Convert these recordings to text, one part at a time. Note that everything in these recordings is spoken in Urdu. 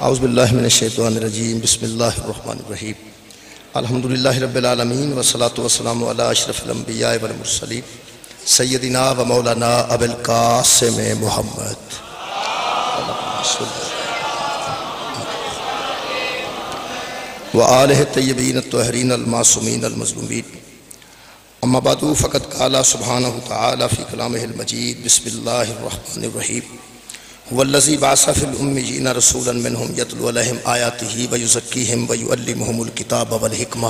اعوذ باللہ من الشیطان الرجیم، بسم اللہ الرحمن الرحیم۔ الحمدللہ رب العالمین والصلاة والسلام علی اشرف الانبیاء والمرسلین، سیدنا و مولانا ابو القاسم محمد۔ وآلہ الطیبین الطہرین المعصومین المظلومین۔ اما بعد فقط قال سبحانہ تعالی فی کلامہ المجید، بسم اللہ الرحمن الرحیم۔ والذی بعث فی الامیین رسولا منہم یتلو علیہم آیاتہ ویزکیہم ویعلمہم الکتاب والحکمہ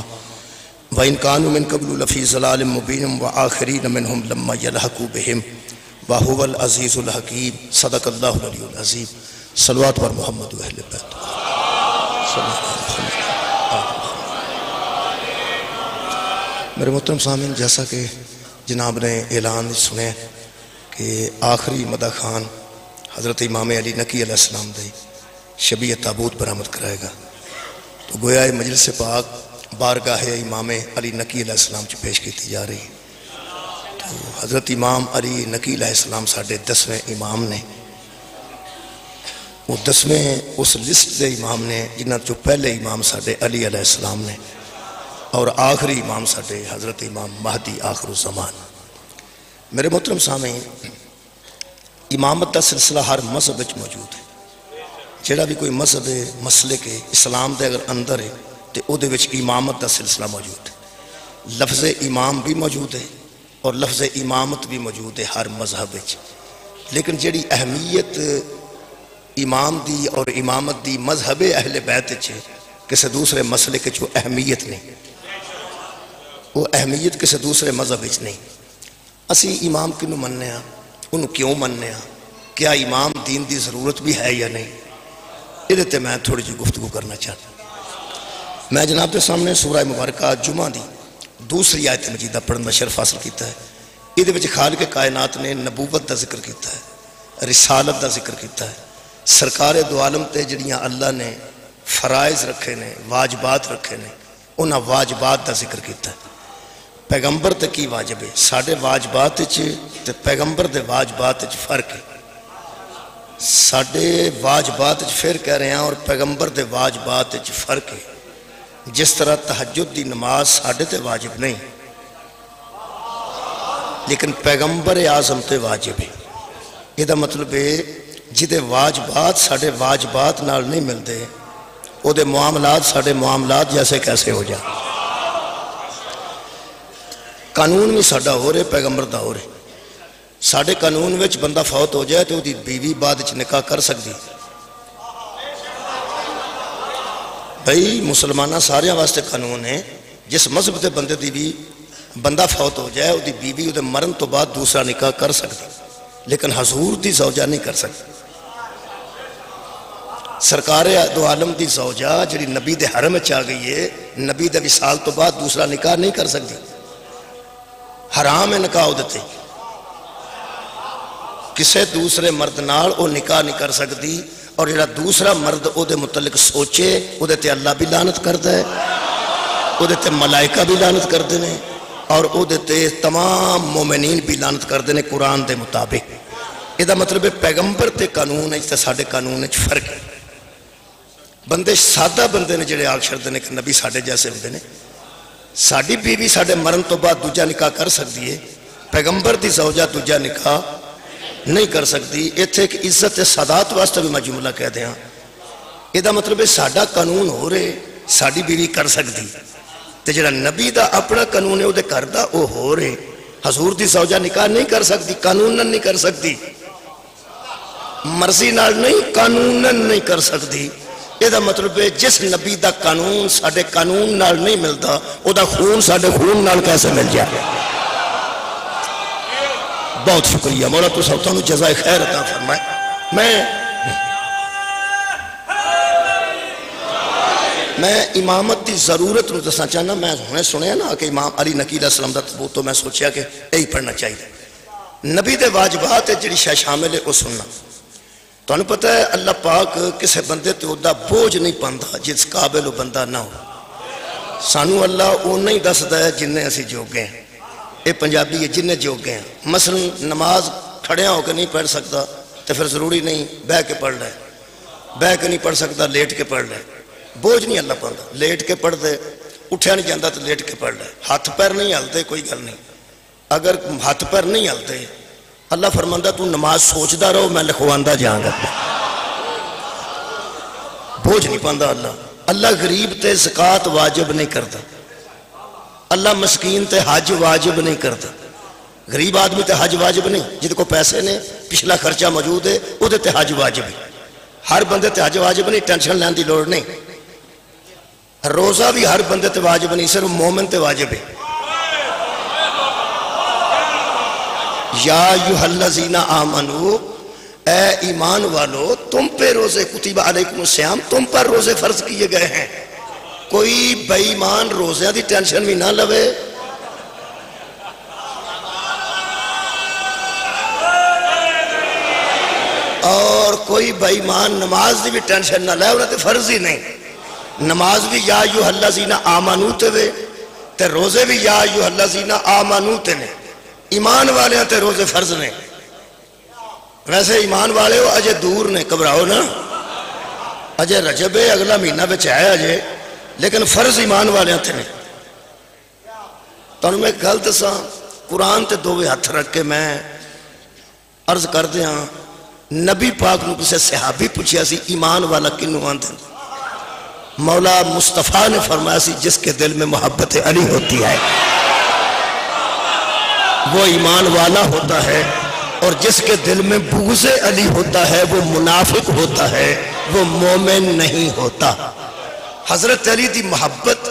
وَإِن كَانُوا مِن قَبْلُ لَفِي ظَلَالٍ مُبِينٍ وَآخِرِينَ مِنْهُمْ لَمَّا يَلْحَقُوا بِهِمْ. وَهُوَ الْعَزِيزُ الْحَكِيمُ. صدق اللہ العلی العظیم صلوات پر محمد و اہل بیت. میرے محترم سامین جیسا کہ جناب نے اعلان سنے کہ آخری مدہ خان حضرت امام علی نقی علیہ السلام دے شبیہ تابوت برآمد کرائے گا۔ تو گویا مجلس پاک بارگاہ امام علی نقی علیہ السلام چ پیش کیتی جا رہی تو حضرت امام علی نقی علیہ السلام ساڑھے دسویں امام نے۔ وہ دسویں اس لسٹ دے امام نے جنہ جو پہلے امام ساڑھے علی علیہ السلام نے اور آخری امام ساڑھے حضرت امام مہدی آخر الزمان۔ میرے محترم سامعین امامت کا سلسلہ ہر مذہب وچ موجود ہے۔ جڑا بھی کوئی مذہب ہے مسئلے کے اسلام دے اگر اندر ہے تو او دے امامت کا سلسلہ موجود ہے۔ لفظ امام بھی موجود ہے اور لفظ امامت بھی موجود ہے ہر مذہب وچ۔ لیکن جڑی اہمیت امام دی اور امامت دی مذہب اہل بیت چھے کسی دوسرے مسئلے کے جو اہمیت نہیں۔ وہ اہمیت کسی دوسرے مذہب وچ نہیں۔ اسی امام کنو مننے ہاں۔ انہوں کیوں مننے ہاں کیا امام دین دی ضرورت بھی ہے یا نہیں؟ یہ دیتے میں تھوڑی جی گفتگو کرنا چاہتا میں جناب کے سامنے سورہ مبارکہ جمعہ دی دوسری آیت مجیدہ پڑھنا شرف حاصل کیتا ہے۔ یہ وچ خالق کائنات نے نبوت دا ذکر کیتا ہے، رسالت دا ذکر کیتا ہے۔ سرکار دو عالم تے جڑیاں اللہ نے فرائض رکھے نے، واجبات رکھے نے، انہاں واجبات دا ذکر کیتا ہے۔ پیغمبر تے کی واجب ہے؟ ساڑھے واجبات تے پیغمبر دے واجبات فرق ہے۔ ساڑھے واجبات پھر کہہ رہے ہیں اور پیغمبر دے واجبات فرق ہے۔ جس طرح تحجد دی نماز ساڑھے تے واجب نہیں۔ لیکن پیغمبر اعظم تے واجب ہے۔ یہ دا مطلب ہے، جدے واجبات ساڑھے واجبات نال نہیں ملتے او دے معاملات ساڑھے معاملات جیسے کیسے ہو جائے۔ قانون بھی ساڑھا ہو رہے، پیغمبر دا ہو رہے۔ ساڑھے قانون وچ بندہ فوت ہو جائے تو دی بیوی بعد چ نکاح کر سکتی بھئی مسلمانہ سارے واسطے قانون ہے جس مذہب دے بندے دی بھی بندہ فوت ہو جائے دی بیوی دے مرن تو بعد دوسرا نکاح کر سکتی لیکن حضور دی زوجہ نہیں کر سکتی سرکار دو عالم دی زوجہ جڑی نبی دے حرم چاہ گئی ہے، نبی دے وصال تو بعد دوسرا نکاح نہیں کر سکتی حرام ہے نکاح دیتے کسے دوسرے مرد نال او نکاح نہیں کر سکتی اور جڑا دوسرا مرد او دے متعلق سوچے او دے تے اللہ بھی لانت کرتا ہے او دے تے ملائکہ بھی لانت کرتے ہیں اور او دے تے تمام مومنین بھی لانت کرتے ہیں قرآن دے مطابق۔ یہ مطلب ہے پیغمبر تے قانون ہے تے ساڑھے قانون ہے فرق ہے۔ بندے سادہ بندے نے جڑے آگ شردے نے کہ نبی ساڑھے جیسے ہوندے نے۔ ساڑھی بیوی ساڑھے مرن تو بعد دوجہ نکاح کر سکتی ہے، پیغمبر دی زوجہ دوجہ نکاح نہیں کر سکتی ایتھے ایک عزت صدات واسطہ بھی میں جملہ کہہ دیا یہ مطلب ہے ساڑھا قانون ہو رہے ساڑھی بیوی کر سکتی تے جڑا نبی دا اپنا قانون ہے وہ دے کردہ وہ ہو رہے۔ حضور دی زوجہ نکاح نہیں کر سکتی قانون نہیں کر سکتی مرضی نال نہیں قانون نہیں کر سکتی یہ دا مطلب ہے جس نبی دا قانون ساڑھے قانون نال نہیں ملتا او دا خون ساڑھے خون نال کیسے مل جائے بہت شکریہ مولا تو سب تانو جزائے خیر عطا فرمائے میں میں امامت دی ضرورت نو دسنا چاہنا میں ہنے سنے نا کہ امام علی نقی علیہ السلام دا وہ تو میں سوچیا کہ یہی پڑھنا چاہیے نبی دے واجبات ہے جڑی شاہ شامل ہے وہ سننا تو انہوں پتہ ہے اللہ پاک کسے بندے تے ادا بوجھ نہیں پاندہ جس قابل بندہ نہ ہو۔ سانو اللہ وہ نہیں دستا ہے جنہیں اسی جو گئے ہیں۔ اے پنجابی ہے جنہیں جو گئے ہیں۔ مثلا نماز کھڑیاں ہو کے نہیں پڑھ سکتا تو پھر ضروری نہیں بہ کے پڑھ رہے بہ کے نہیں پڑھ سکتا، لیٹ کے پڑھ لے۔ بوجھ نہیں اللہ پڑھتا لیٹ کے پڑھ دے، اٹھیا نہیں جاتا تو لیٹ کے پڑھ لے۔ ہاتھ پیر نہیں ہلتے، کوئی گل نہیں۔ اگر ہاتھ پیر نہیں ہلتے اللہ فرماندہ تو نماز سوچتا رہو، میں لکھواندہ جاؤں گا بوجھ نہیں پاندہ اللہ۔ اللہ غریب تے زکات واجب نہیں کرتا اللہ مسکین تے حج واجب نہیں کرتا غریب آدمی تے حج واجب نہیں جد کو پیسے نے، پچھلا خرچہ موجود ہے وہ تے حج واجب ہے۔ ہر بندے تے حج واجب نہیں، ٹینشن لین دی لوڑ نہیں۔ روزہ بھی ہر بندے تے واجب نہیں، صرف مومن تے واجب ہے۔ یا ایوہ اللذین آمنو، اے ایمان والو، تم پہ روزے کتیبہ علیکم السیام، تم پر روزے فرض کیے گئے ہیں۔ کوئی بے ایمان روزے دی ٹینشن بھی نہ لوے۔ اور کوئی بے ایمان نماز دی بھی ٹینشن نہ لے انہیں تے فرض ہی نہیں۔ نماز بھی یا ایوہ اللذین آمنو تے وے، تے روزے بھی یا ایوہ اللذین آمنو تے نے ایمان والے ہیں تے روزے فرض نے۔ ویسے ایمان والے ہو، اجے دور نے کبراؤ نا اجے رجب ہے، اگلا مہینہ بچ ہے اجے۔ لیکن فرض ایمان والے ہیں تے نے۔ تو میں گلت سا قرآن تے دو ہاتھ رکھ کے میں عرض کر دیا نبی پاک نو کسے صحابی پوچھیا سی، ایمان والا کنو آن دیں مولا مصطفیٰ نے فرمایا سی، جس کے دل میں محبت علی ہوتی ہے۔ وہ ایمان والا ہوتا ہے اور جس کے دل میں بغض علی ہوتا ہے، وہ منافق ہوتا ہے، وہ مومن نہیں ہوتا۔ حضرت علی دی محبت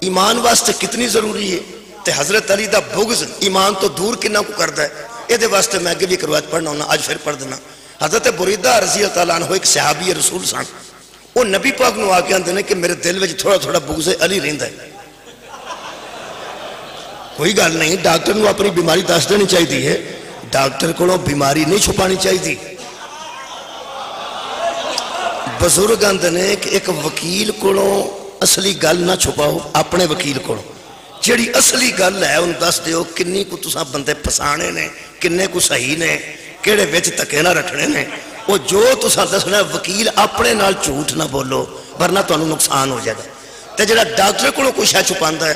ایمان واسطے کتنی ضروری ہے؟ تے حضرت علی دا بغض ایمان تو دور کنہ کو کردا ہے۔ یہ دے واسطے میں اگے بھی کروایت پڑھنا ہونا، آج پھر پڑھ دینا۔ حضرت بریدہ رضی اللہ تعالیٰ عنہ ایک صحابی رسول سان وہ نبی پاک نو آکے آندے کہ میرے دل وچ تھوڑا تھوڑا بغض علی رہندا ہے۔ کوئی گل نہیں، ڈاکٹر نو اپنی بیماری دس دینی چاہیے ڈاکٹر کو بیماری نہیں چھپانی چاہیے بزرگ آدھے نے کہ ایک وکیل کو اصلی گل نہ چھپاؤ، اپنے وکیل کو جیڑی اصلی گل ہے ان دس دیو کنی کو تسا بندے پسانے نے، کنے کو صحیح نے، کیڑے وچ تکے نہ رکھنے نے۔ وہ جو تسا دسنا وکیل اپنے نال جھوٹ نہ بولو، ورنہ تو نقصان ہو جائے گا۔ تو جڑا ڈاکٹر کو کوئی شاید چھپاندہ ہے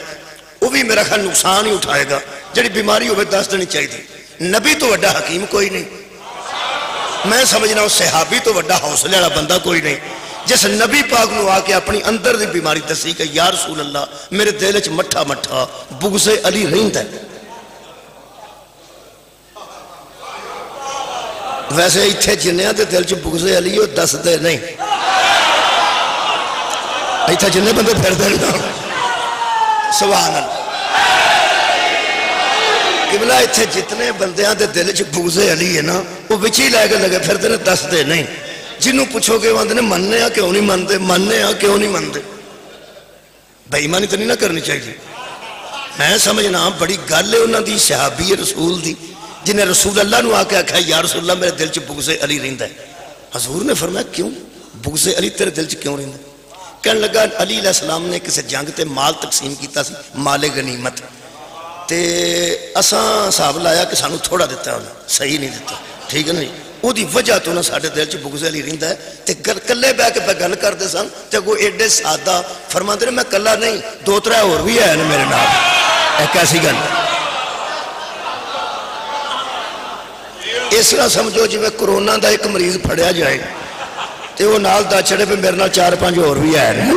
وہ بھی میرا خیال نقصان ہی اٹھائے گا، جڑی بیماری ہوئے دس دنی چاہیے۔ نبی تو وڈا حکیم کوئی نہیں۔ میں سمجھنا ہوں صحابی تو وڈا حوصلے والا بندہ کوئی نہیں۔ جس نبی پاک نو آ کے اپنی اندر دی بیماری دسی کہ یا رسول اللہ، میرے دل چ مٹھا مٹھا بغض علی رہند ہے۔ ویسے اتنے جنیا دے دل چ بغض علی وہ دس دے نہیں۔ اتنے جن بندے پھر دے سبحان اللہ۔ قبلہ اتھے جتنے بندیاں دے دل چھ بغضے علی ہے نا، وہ بچی لے کے لگے پھر دینے دس دے نہیں۔ جنہوں پوچھو کہ وہاں دینے مننے ہاں کیوں نہیں مندے مننے ہاں کیوں نہیں مندے بھائی مانی تو نہیں نہ کرنی چاہیے۔ میں سمجھنا بڑی گل ہے انہوں دی، صحابی رسول دی، جنہیں رسول اللہ نو آکے آکھا یا رسول اللہ میرے دل چھ بغضے علی رہندہ ہے۔ حضور نے فرمایا، کیوں؟ بغضے علی تیرے دل چھ کیوں رہندہ ہے؟ کہنے لگا علی علیہ السلام نے کسی جنگ تے مال تقسیم کیتا سی، مال غنیمت۔ تے اساں صاحب لایا کہ سانو تھوڑا دیتا ہے صحیح نہیں دیتا ٹھیک ہے نہیں جی؟ او دی وجہ تو نہ ساڑھے دل چ بغض علی رہندا ہے۔ تے کلے بہ کے گل کردے سن، تے کوئی ایڈے سادہ فرماندے نے، میں کلا نہیں، دو ترے اور بھی ہے میرے نال۔ ایک ایسی گل۔ اس طرح سمجھو جی میں کرونا دا ایک مریض پھڑیا جائے۔ تے وہ نال دا چھڑے پہ میرے نال چار پانچ اور بھی آئے رہے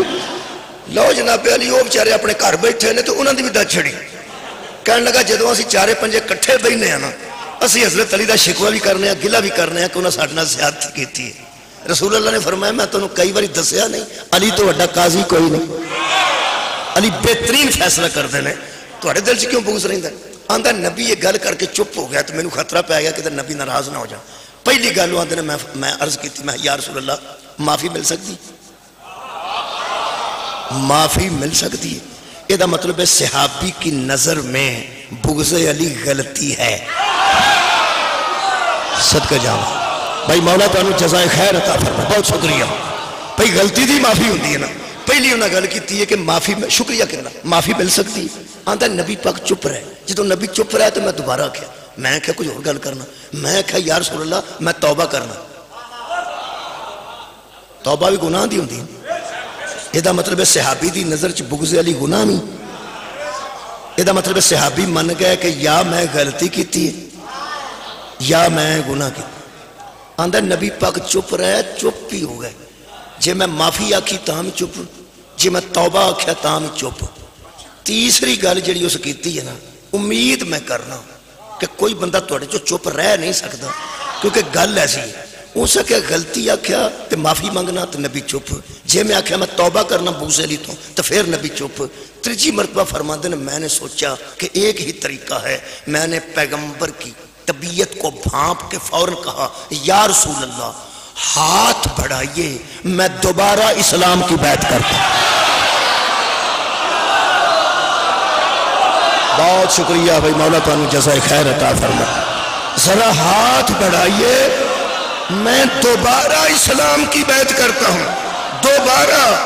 لو جناب علی وہ بچارے اپنے گھر بیٹھے نے تو انہوں نے بھی دا چھڑی کہنے لگا جدو اسی چارے پنجے کٹھے بہنے ہیں نا اسی حضرت علی دا شکوہ بھی کرنے ہیں گلہ بھی کرنے ہیں کہ انہوں ساٹھنا زیادتی کیتی ہے رسول اللہ نے فرمایا میں تو انہوں کئی باری دسیا نہیں علی تو وڈا قاضی کوئی نہیں علی بہترین فیصلہ کر دینے تو اڑے دل سے کیوں بغض رہی ہے آندہ نبی یہ گل کر کے چپ ہو گیا تو میں نے خطرہ پہ آیا کہ نبی ناراض نہ ہو جائے پہلی گل آدھے نے میں عرض کی تھی میں یا رسول اللہ، معافی مل سکتی؟ معافی مل سکتی ہے۔ یہ مطلب ہے صحابی کی نظر میں بغض علی غلطی ہے۔ صدقہ جاؤں بھائی مولا تو جزائے خیر عطا فرما بہت شکریہ۔ بھائی غلطی دی معافی ہوتی ہے نا۔ پہلی انہوں نے گل کی ہے کہ معافی شکریہ کرنا معافی مل سکتی آندا نبی پاک چپ رہے۔ جدو نبی چپ رہے تو میں دوبارہ کیا میں کہا کچھ اور گل کرنا۔ میں کہا یا رسول اللہ، میں توبہ کرنا۔ توبہ بھی گناہ دی ہوندی یہ دا مطلب ہے صحابی دی نظر چ بغض علی گناہ نہیں۔ یہ دا مطلب ہے صحابی من گیا کہ یا میں غلطی کیتی ہے، یا میں گناہ کی آندہ نبی پاک چپ رہے، چپ ہی ہو گئے۔ جے میں معافی آکھی تاہم چپ جے میں توبہ آکھیا تاہم چپ۔ تیسری گل جڑی اس کیتی ہے نا، امید میں کرنا کہ کوئی بندہ توڑے جو چپ رہ نہیں سکتا کیونکہ گل ایسی ہے اسے کہ غلطی آکھیا تے معافی مانگنا تے نبی چپ۔ جے میں آکھیا میں توبہ کرنا بوسے لی تو تو پھر نبی چپ۔ ترجی مرتبہ فرما دینے میں نے سوچا کہ ایک ہی طریقہ ہے۔ میں نے پیغمبر کی طبیعت کو بھانپ کے فوراں کہا، یا رسول اللہ ہاتھ بڑھائیے، میں دوبارہ اسلام کی بیعت کرتا ہوں۔ بہت شکریہ بھائی، مولا تو جزائے خیر عطا فرما ذرا ہاتھ بڑھائیے، میں دوبارہ اسلام کی بیعت کرتا ہوں۔ دوبارہ،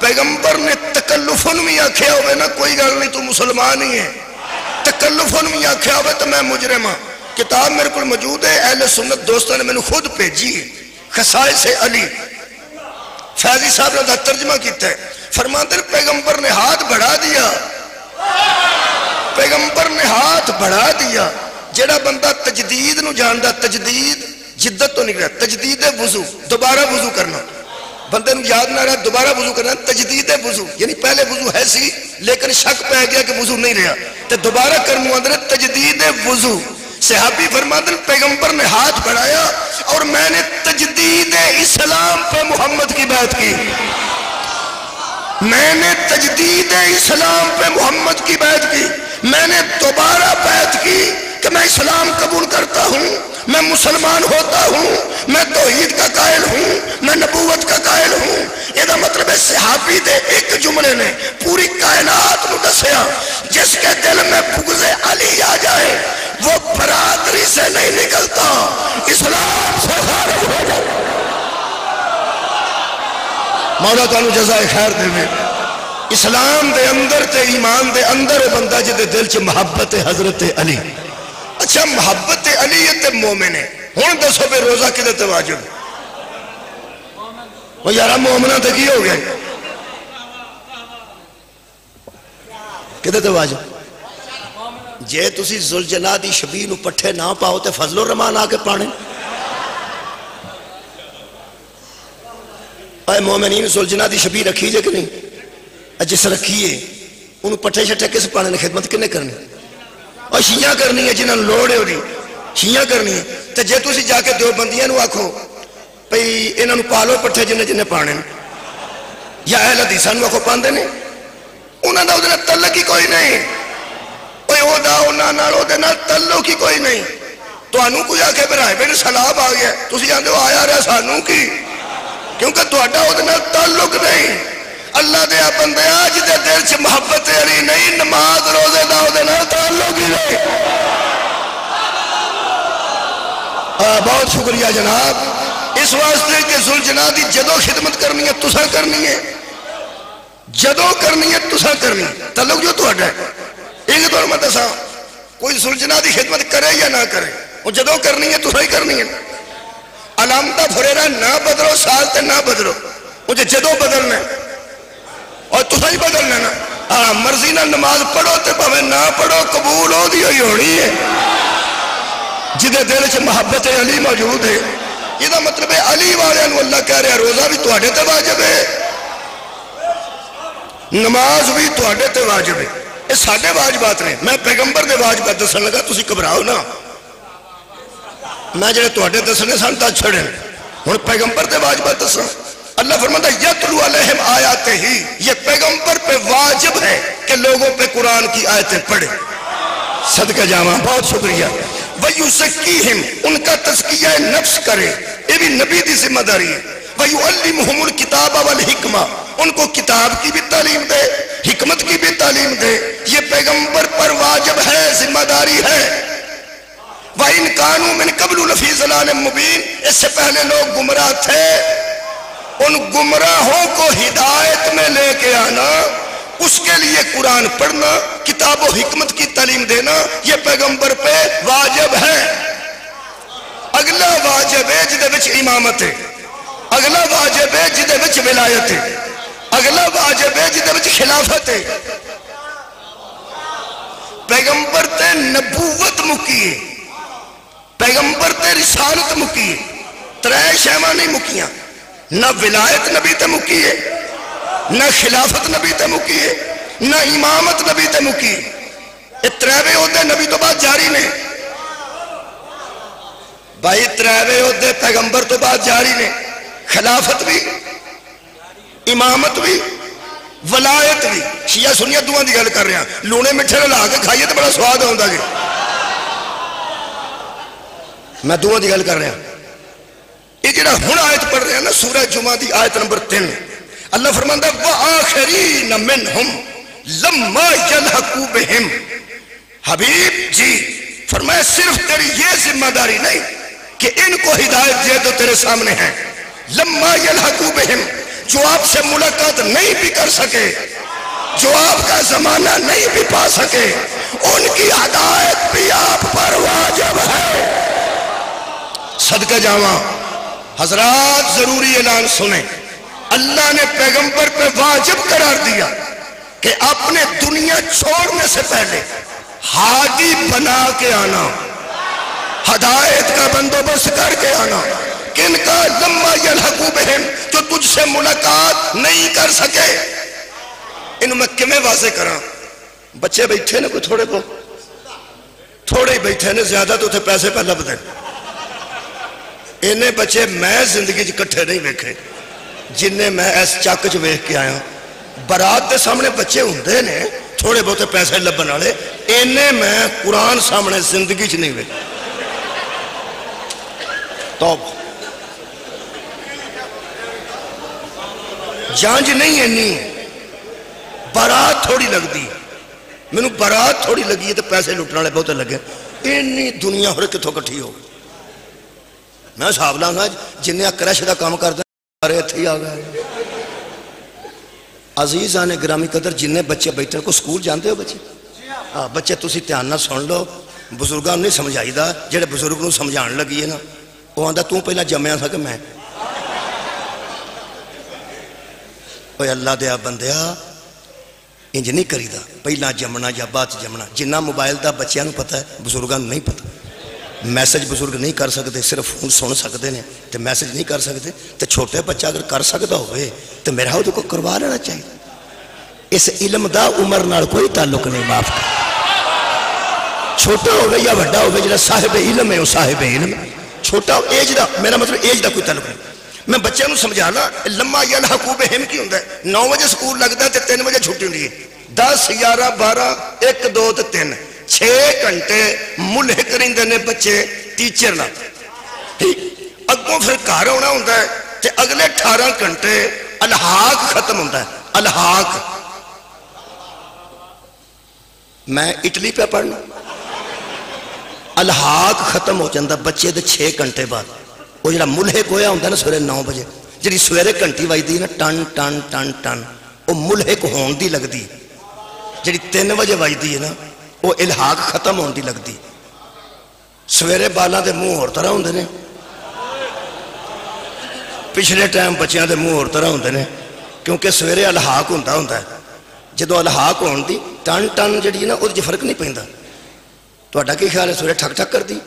پیغمبر نے تکلفن میں آکھیا ہوئے نا کوئی گل نہیں، تو مسلمان ہی ہے تکلفن میں آکھیا ہوئے تو میں مجرمہ ہاں۔ کتاب میرے کو موجود ہے، اہل سنت دوستوں نے میں نے خود بھیجی ہے۔ خسائے علی۔ فیضی صاحب نے ترجمہ کیتا ہے۔ فرماندر پیغمبر نے ہاتھ بڑھا دیا۔ پیغمبر نے ہاتھ بڑھا دیا۔ جڑا بندہ تجدید نو جاندہ تجدید جدت تو نہیں رہا، تجدید وضو، دوبارہ وضو کرنا۔ بندے نو یاد نہ رہا، دوبارہ وضو کرنا، تجدید وضو۔ یعنی پہلے وضو ہے سی، لیکن شک پہ گیا کہ وضو نہیں رہا۔ تو دوبارہ کرنا اندر تجدید وضو۔ صحابی فرمادن پیغمبر نے ہاتھ بڑھایا اور میں نے تجدید اسلام پہ محمد کی بات کی۔ میں نے تجدید اسلام پہ محمد کی بات کی۔ میں نے دوبارہ بات کی کہ میں اسلام قبول کرتا ہوں۔ میں مسلمان ہوتا ہوں، میں توحید کا قائل ہوں، میں نبوت کا قائل ہوں۔ یہ مطلب ہے صحابی دے ایک جملے نے پوری کائنات نو دسیا، جس کے دل میں بغض علی آ جائے، وہ برادری سے نہیں نکلتا، اسلام سے خارج ہو جائے۔ مولا تعالی جزائے خیر دے۔ میں اسلام دے اندر تے ایمان دے اندر بندہ جدے دل چ محبت حضرت علی۔ اچھا محبت علی تے مومن ہے۔ ہوں دسو بے روزہ کدے تے واجب وہ یارا مومنہ تے کی ہو گیا کدے تے واجب جے تسی زلجنا دی شبی نو پٹھے نہ پاؤ تے فضل الرحمان آ کے پانے اے مومنین زلجنا دی شبی رکھی جے کہ نہیں؟ جس رکھیے، انہوں پٹھے شٹھے کس پانے نے خدمت کنے کرنی؟ اور شیعہ کرنی ہے جنہاں لوڑے ہو رہی شیعہ کرنی ہے۔ تو جے تسی جا کے دو بندیاں نو آکھو پئی انہوں پالو پٹھے جنہیں جنہیں پانے یا اہل حدیثہ نو پاندے نے انہوں نے ادھر تلقی کوئی نہیں کوئی او دا دے کوئی نہیں تو انو کوئی آکے برائے بیٹے سلاب تو جاندے ہو آیا رہا سانو کی؟ کیونکہ تو اڈا دے تعلق نہیں اللہ دے اپن دے آج دے دل چھ محبت علی نہیں، نماز، روزے دا ہو دے نا تعلق ہی نہیں۔ بہت شکریہ جناب۔ اس واسطے کہ ذل جنادی جدو خدمت کرنی ہے تسا کرنی ہے۔ جدو کرنی ہے تسا کرنی ہے۔ تعلق جو تو اڈا ہے ایک دور میں دسا کوئی سلجنا دی خدمت کرے یا نہ کرے، وہ جدو کرنی ہے تو صحیح کرنی ہے۔ علامتہ پھریرا نہ بدلو، سال تے نہ بدلو۔ مجھے جدو بدلنا اور تو صحیح بدلنا نا ہاں مرضی نہ نماز پڑھو تے پہوے نہ پڑھو، قبول ہو دی ہوئی ہونی ہے۔ جدے دل سے محبت علی موجود ہے یہ دا مطلب ہے علی والے انو اللہ کہہ رہے روزہ بھی تو تے واجب ہے۔ نماز بھی تو تے واجب ہے۔ یہ سارے واجبات نے، میں پیغمبر دے واجبات دسن لگا تھی گھبراؤ نا میں جڑے تے دسنے سن تو چھڑے۔ ہوں پیغمبر دے واجبات دسا اللہ فرماتا یتلو علیہم آیات ہی۔ یہ پیغمبر پہ واجب ہے کہ لوگوں پہ قرآن کی آیتیں پڑھے صدقہ جامع بہت شکریہ۔ وَيُسَكِّهِمْ ان کا تذکیہ نفس کرے۔ یہ بھی نبی دی ذمہ داری ہے۔ وَيُعَلِّمُهُمُ الْكِتَابَ وَالْحِكْمَةِ ان کو کتاب کی بھی تعلیم دے، حکمت کی بھی تعلیم دے۔ یہ پیغمبر پر واجب ہے، ذمہ داری ہے۔ وَإِن كَانُوا مِن قَبْلُ لَفِي ظَلَالٍ مُبِينٍ اس سے پہلے لوگ گمراہ تھے۔ ان گمراہوں کو ہدایت میں لے کے آنا، اس کے لیے قرآن پڑھنا، کتاب و حکمت کی تعلیم دینا، یہ پیغمبر پہ واجب ہے۔ اگلا واجب ہے جدے بچ امامت ہے۔ اگلا واجب ہے جدے وچ ولایت ہے۔ اگلا واجب ہے جدے وچ خلافت ہے۔ پیغمبر تے نبوت مکیے پیغمبر تے رسالت مکیے ترے شہمہ نہیں مکیاں۔ نہ ولایت نبی تے مکیے نہ خلافت نبی تے مکیے نہ امامت نبی تے مکیے اتریوے عہدے نبی تو بعد جاری نے۔ بھائی تریوے عہدے پیغمبر تو بعد جاری نے۔ خلافت بھی، امامت بھی، ولایت بھی۔ شیعہ سنیا دعا دی گل کر رہے ہیں۔ لونے مٹھے للا کے کھائیے تو بڑا سواد ہوتا جی۔ میں دعا دی گل کر رہا یہ جڑا ہن آیت پڑھ رہے ہیں نا، سورہ جمعہ دی آیت نمبر تین۔ اللہ فرماندہ وآخرین منہم لما یلحقو بہم۔ حبیب جی فرمایا، صرف تیری یہ ذمہ داری نہیں کہ ان کو ہدایت دے تو تیرے سامنے ہیں لما یلحقو بہم، جو آپ سے ملاقات نہیں بھی کر سکے، جو آپ کا زمانہ نہیں بھی پا سکے، ان کی ہدایت بھی آپ پر واجب ہے۔ صدقہ جاواں حضرات ضروری اعلان سنیں۔ اللہ نے پیغمبر پہ واجب قرار دیا کہ اپنے دنیا چھوڑنے سے پہلے حادی بنا کے آنا۔ ہدایت کا بندوبست کر کے آنا۔ کن کا لمبا یلحقو بہن جو تجھ سے ملاقات نہیں کر سکے۔ انہوں میں کمیں واضح کرا بچے بیٹھے نا کوئی تھوڑے کو؟ تھوڑے ہی بیٹھے نا، زیادہ تو تھے پیسے پہ لب دیں۔ انہیں بچے میں زندگی کٹھے نہیں ویکھے، جنہیں میں ایس چاک چ ویکھ کے آیا برات دے سامنے بچے ہوندے نے، تھوڑے بہتے پیسے لبن والے انہیں میں قرآن سامنے زندگی چ نہیں ویکھے۔ تو جانج نہیں ہے نہیں برات تھوڑی لگ دی میں نے برات تھوڑی لگی ہے تو پیسے لٹنا لے بہتے لگے۔ اینی دنیا ہو رہے کتھو کٹھی ہو میں صاحب لانگا جی، جنہیں کرش دا کام کر دیں رہے تھے آگئے عزیز آنے گرامی قدر، جنہیں بچے بیٹھے کو سکول جانتے ہو بچے؟ ہاں بچے تسی تیان نہ سن لو۔ بزرگاں نہیں سمجھائی دا جڑے بزرگ نو سمجھان لگی ہے نا وہ آندہ توں پہلا جمعہ تھا کہ میں؟ اوہ اللہ دیا بندیا، انج نہیں کری دا پہلا جمنا یا بات جمنا جنہ موبائل دا بچیاں نو پتہ ہے، بزرگاں نہیں پتہ۔ میسج بزرگ نہیں کر سکتے صرف فون سن سکتے ہیں تو میسج نہیں کر سکتے تو چھوٹے بچہ اگر کر سکتا ہوئے تو میرا وہ کو کروا لینا چاہیے اس علم دا عمر نال کوئی تعلق نہیں معاف کر چھوٹا ہوگا یا بڑا ہوگا جنہا صاحب علم ہے وہ صاحب علم ہے چھوٹا ایج دا میرا مطلب ایج دا کوئی تعلق نہیں میں بچے نو سمجھانا لمحہ یا لحقوب ہم کی ہوندہ ہے نو بجے سکول لگتا ہے تین بجے چھٹی ہوندی ہے دس گیارہ بارہ ایک دو تین چھے گھنٹے ملح کریں نے بچے ٹیچر نہ اگوں پھر کار ہونا ہوتا ہے تے اگلے ٹھارہ گھنٹے الحاق ختم ہوتا ہے الحاق میں اٹلی پہ پڑھنا الحاق ختم ہو جاندہ بچے دے چھے گھنٹے بعد وہ جڑا ملح گویا ہوتا نا سویرے نو بجے جڑی سویرے گھنٹی وائی دی نا ٹن ٹن ٹن ٹن وہ ملح کو ہون دی لگ دی جڑی تین بجے وائی دی ہے نا وہ الحاق ختم ہونے لگتی۔ سویرے بالا دے منہ اور طرح ہوندے نے۔ پچھلے ٹائم بچیاں دے منہ اور طرح ہوندے نے۔ کیونکہ سویرے الحاق ہوندا ہوندا ہے۔ جدو الحاق ہون دی، ٹن ٹن جڑی نا وہ فرق نہیں پیندا۔ تہاڈا کی خیال ہے سویرے ٹھک ٹھک کر دی؟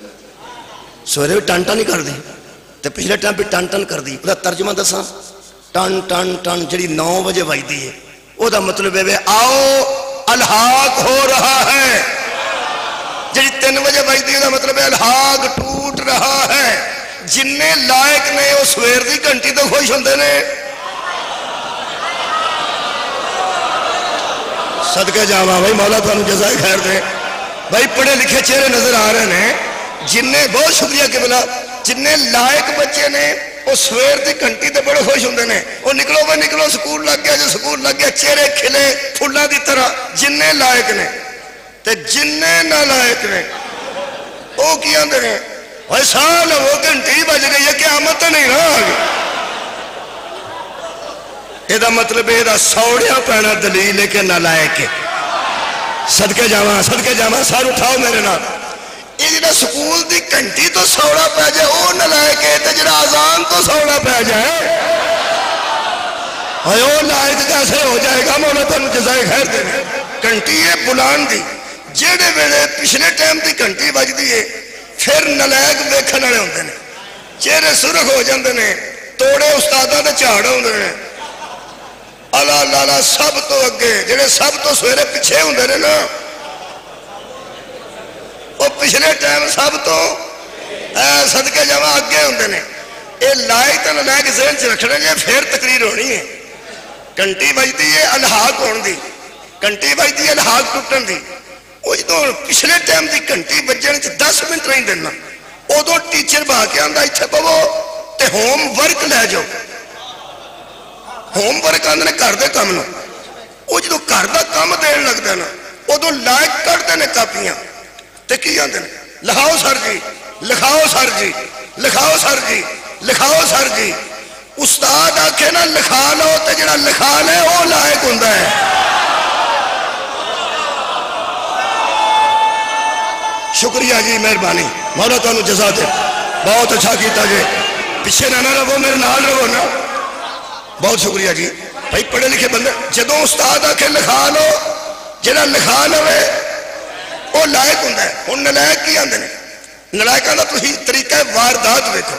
سویرے بھی ٹن ٹن ہی کر دی۔ تے پچھلے ٹائم بھی ٹن ٹن کر دی۔ وہ ترجمہ دساں۔ ٹن ٹن ٹن جڑی نو بجے وجدی ہے۔ وہ مطلب ہے آؤ الحاق ہو رہا ہے۔ جی تین بجے بجتی جی، مطلب ہے مطلب الحاق ٹوٹ رہا ہے۔ جن لائق نے وہ سویر کی گھنٹی تو خوش ہوں نے۔ صدقے جا بھائی مولا تمہیں جزائے خیر دے۔ بھائی پڑھے لکھے چہرے نظر آ رہے ہیں جن بہت شکریہ، کہ بلا جن لائق بچے نے۔ وہ سویر کی گھنٹی تو بڑے خوش ہوں نے۔ وہ نکلو بھائی، نکلو، سکول لگ گیا جو سکول لگ گیا، چہرے کھلے فلوں کی طرح جن لائق نے۔ تے جن نہ نے۔ وہ کی آدھے بھائی، سال وہ گھنٹی بج گئی ہے، قیامت نہیں رہا یہ مطلب یہ سوڑیا پینا دلیل ہے کہ نہ لائق صدقے جاواں صدقے جاواں سار اٹھاؤ میرے نام یہ جڑا سکول دی کنٹی تو سوڑا پہ جائے وہ نہ لائے کے تے جڑا آزان تو سوڑا پہ جائے وہ لائے لائق کیسے ہو جائے گا مولا تمہیں جزائے خیر دے کنٹی ہے بلان دی جیڑے ویلے پچھلے ٹائم دی کنٹی بجتی ہے پھر نلائق ویکھن والے ہوندے نے چہرے سرخ ہو جاندے نے توڑے استادہ دے چاڑ ہوندے نے اللہ لالا سب تو اگے جڑے سب تو سویرے پیچھے ہوندے نے نا وہ پچھلے ٹائم سب تو صدقے جمع اگے ہوندے نے۔ اے لائی تے نلائق ذہن چ رکھنے جے، پھر تقریر ہونی ہے۔ کنٹی بجتی ہے الحاق ہون دی۔ کنٹی بجتی ہے الحاق ٹوٹن دی۔ وہ جدو پچھلے ٹائم دی کنٹی بجن چ دس منٹ نہیں دینا ادو ٹیچر بہا کے آندا اتنے پو تے ہوم ورک لے جاؤ۔ ہوم ورک آدھے گھر دے کام نو۔ وہ جدو گھر دا کام دین لگتا نا ادو لائک کٹتے ہیں کاپیاں۔ تے کی آدھے لکھاؤ سر جی لکھاؤ سر جی لکھاؤ سر جی لکھاؤ سر جی۔ استاد آکھے نا، لکھا لو تے جڑا لکھا لے وہ لائق ہوں شکریہ جی مہربانی۔ مولا تمہیں جزا دے۔ بہت اچھا کیتا جی پیچھے نہ رہو، میرے نال رہو نا۔ بہت شکریہ جی۔ بھائی، پڑھے لکھے بندے جدو استاد آ کے لکھا لو، جڑا لکھا لو وہ لائق ہوں ہوں نلائق کی آدھے نلائکوں کا تھی طریقہ واردات ویکو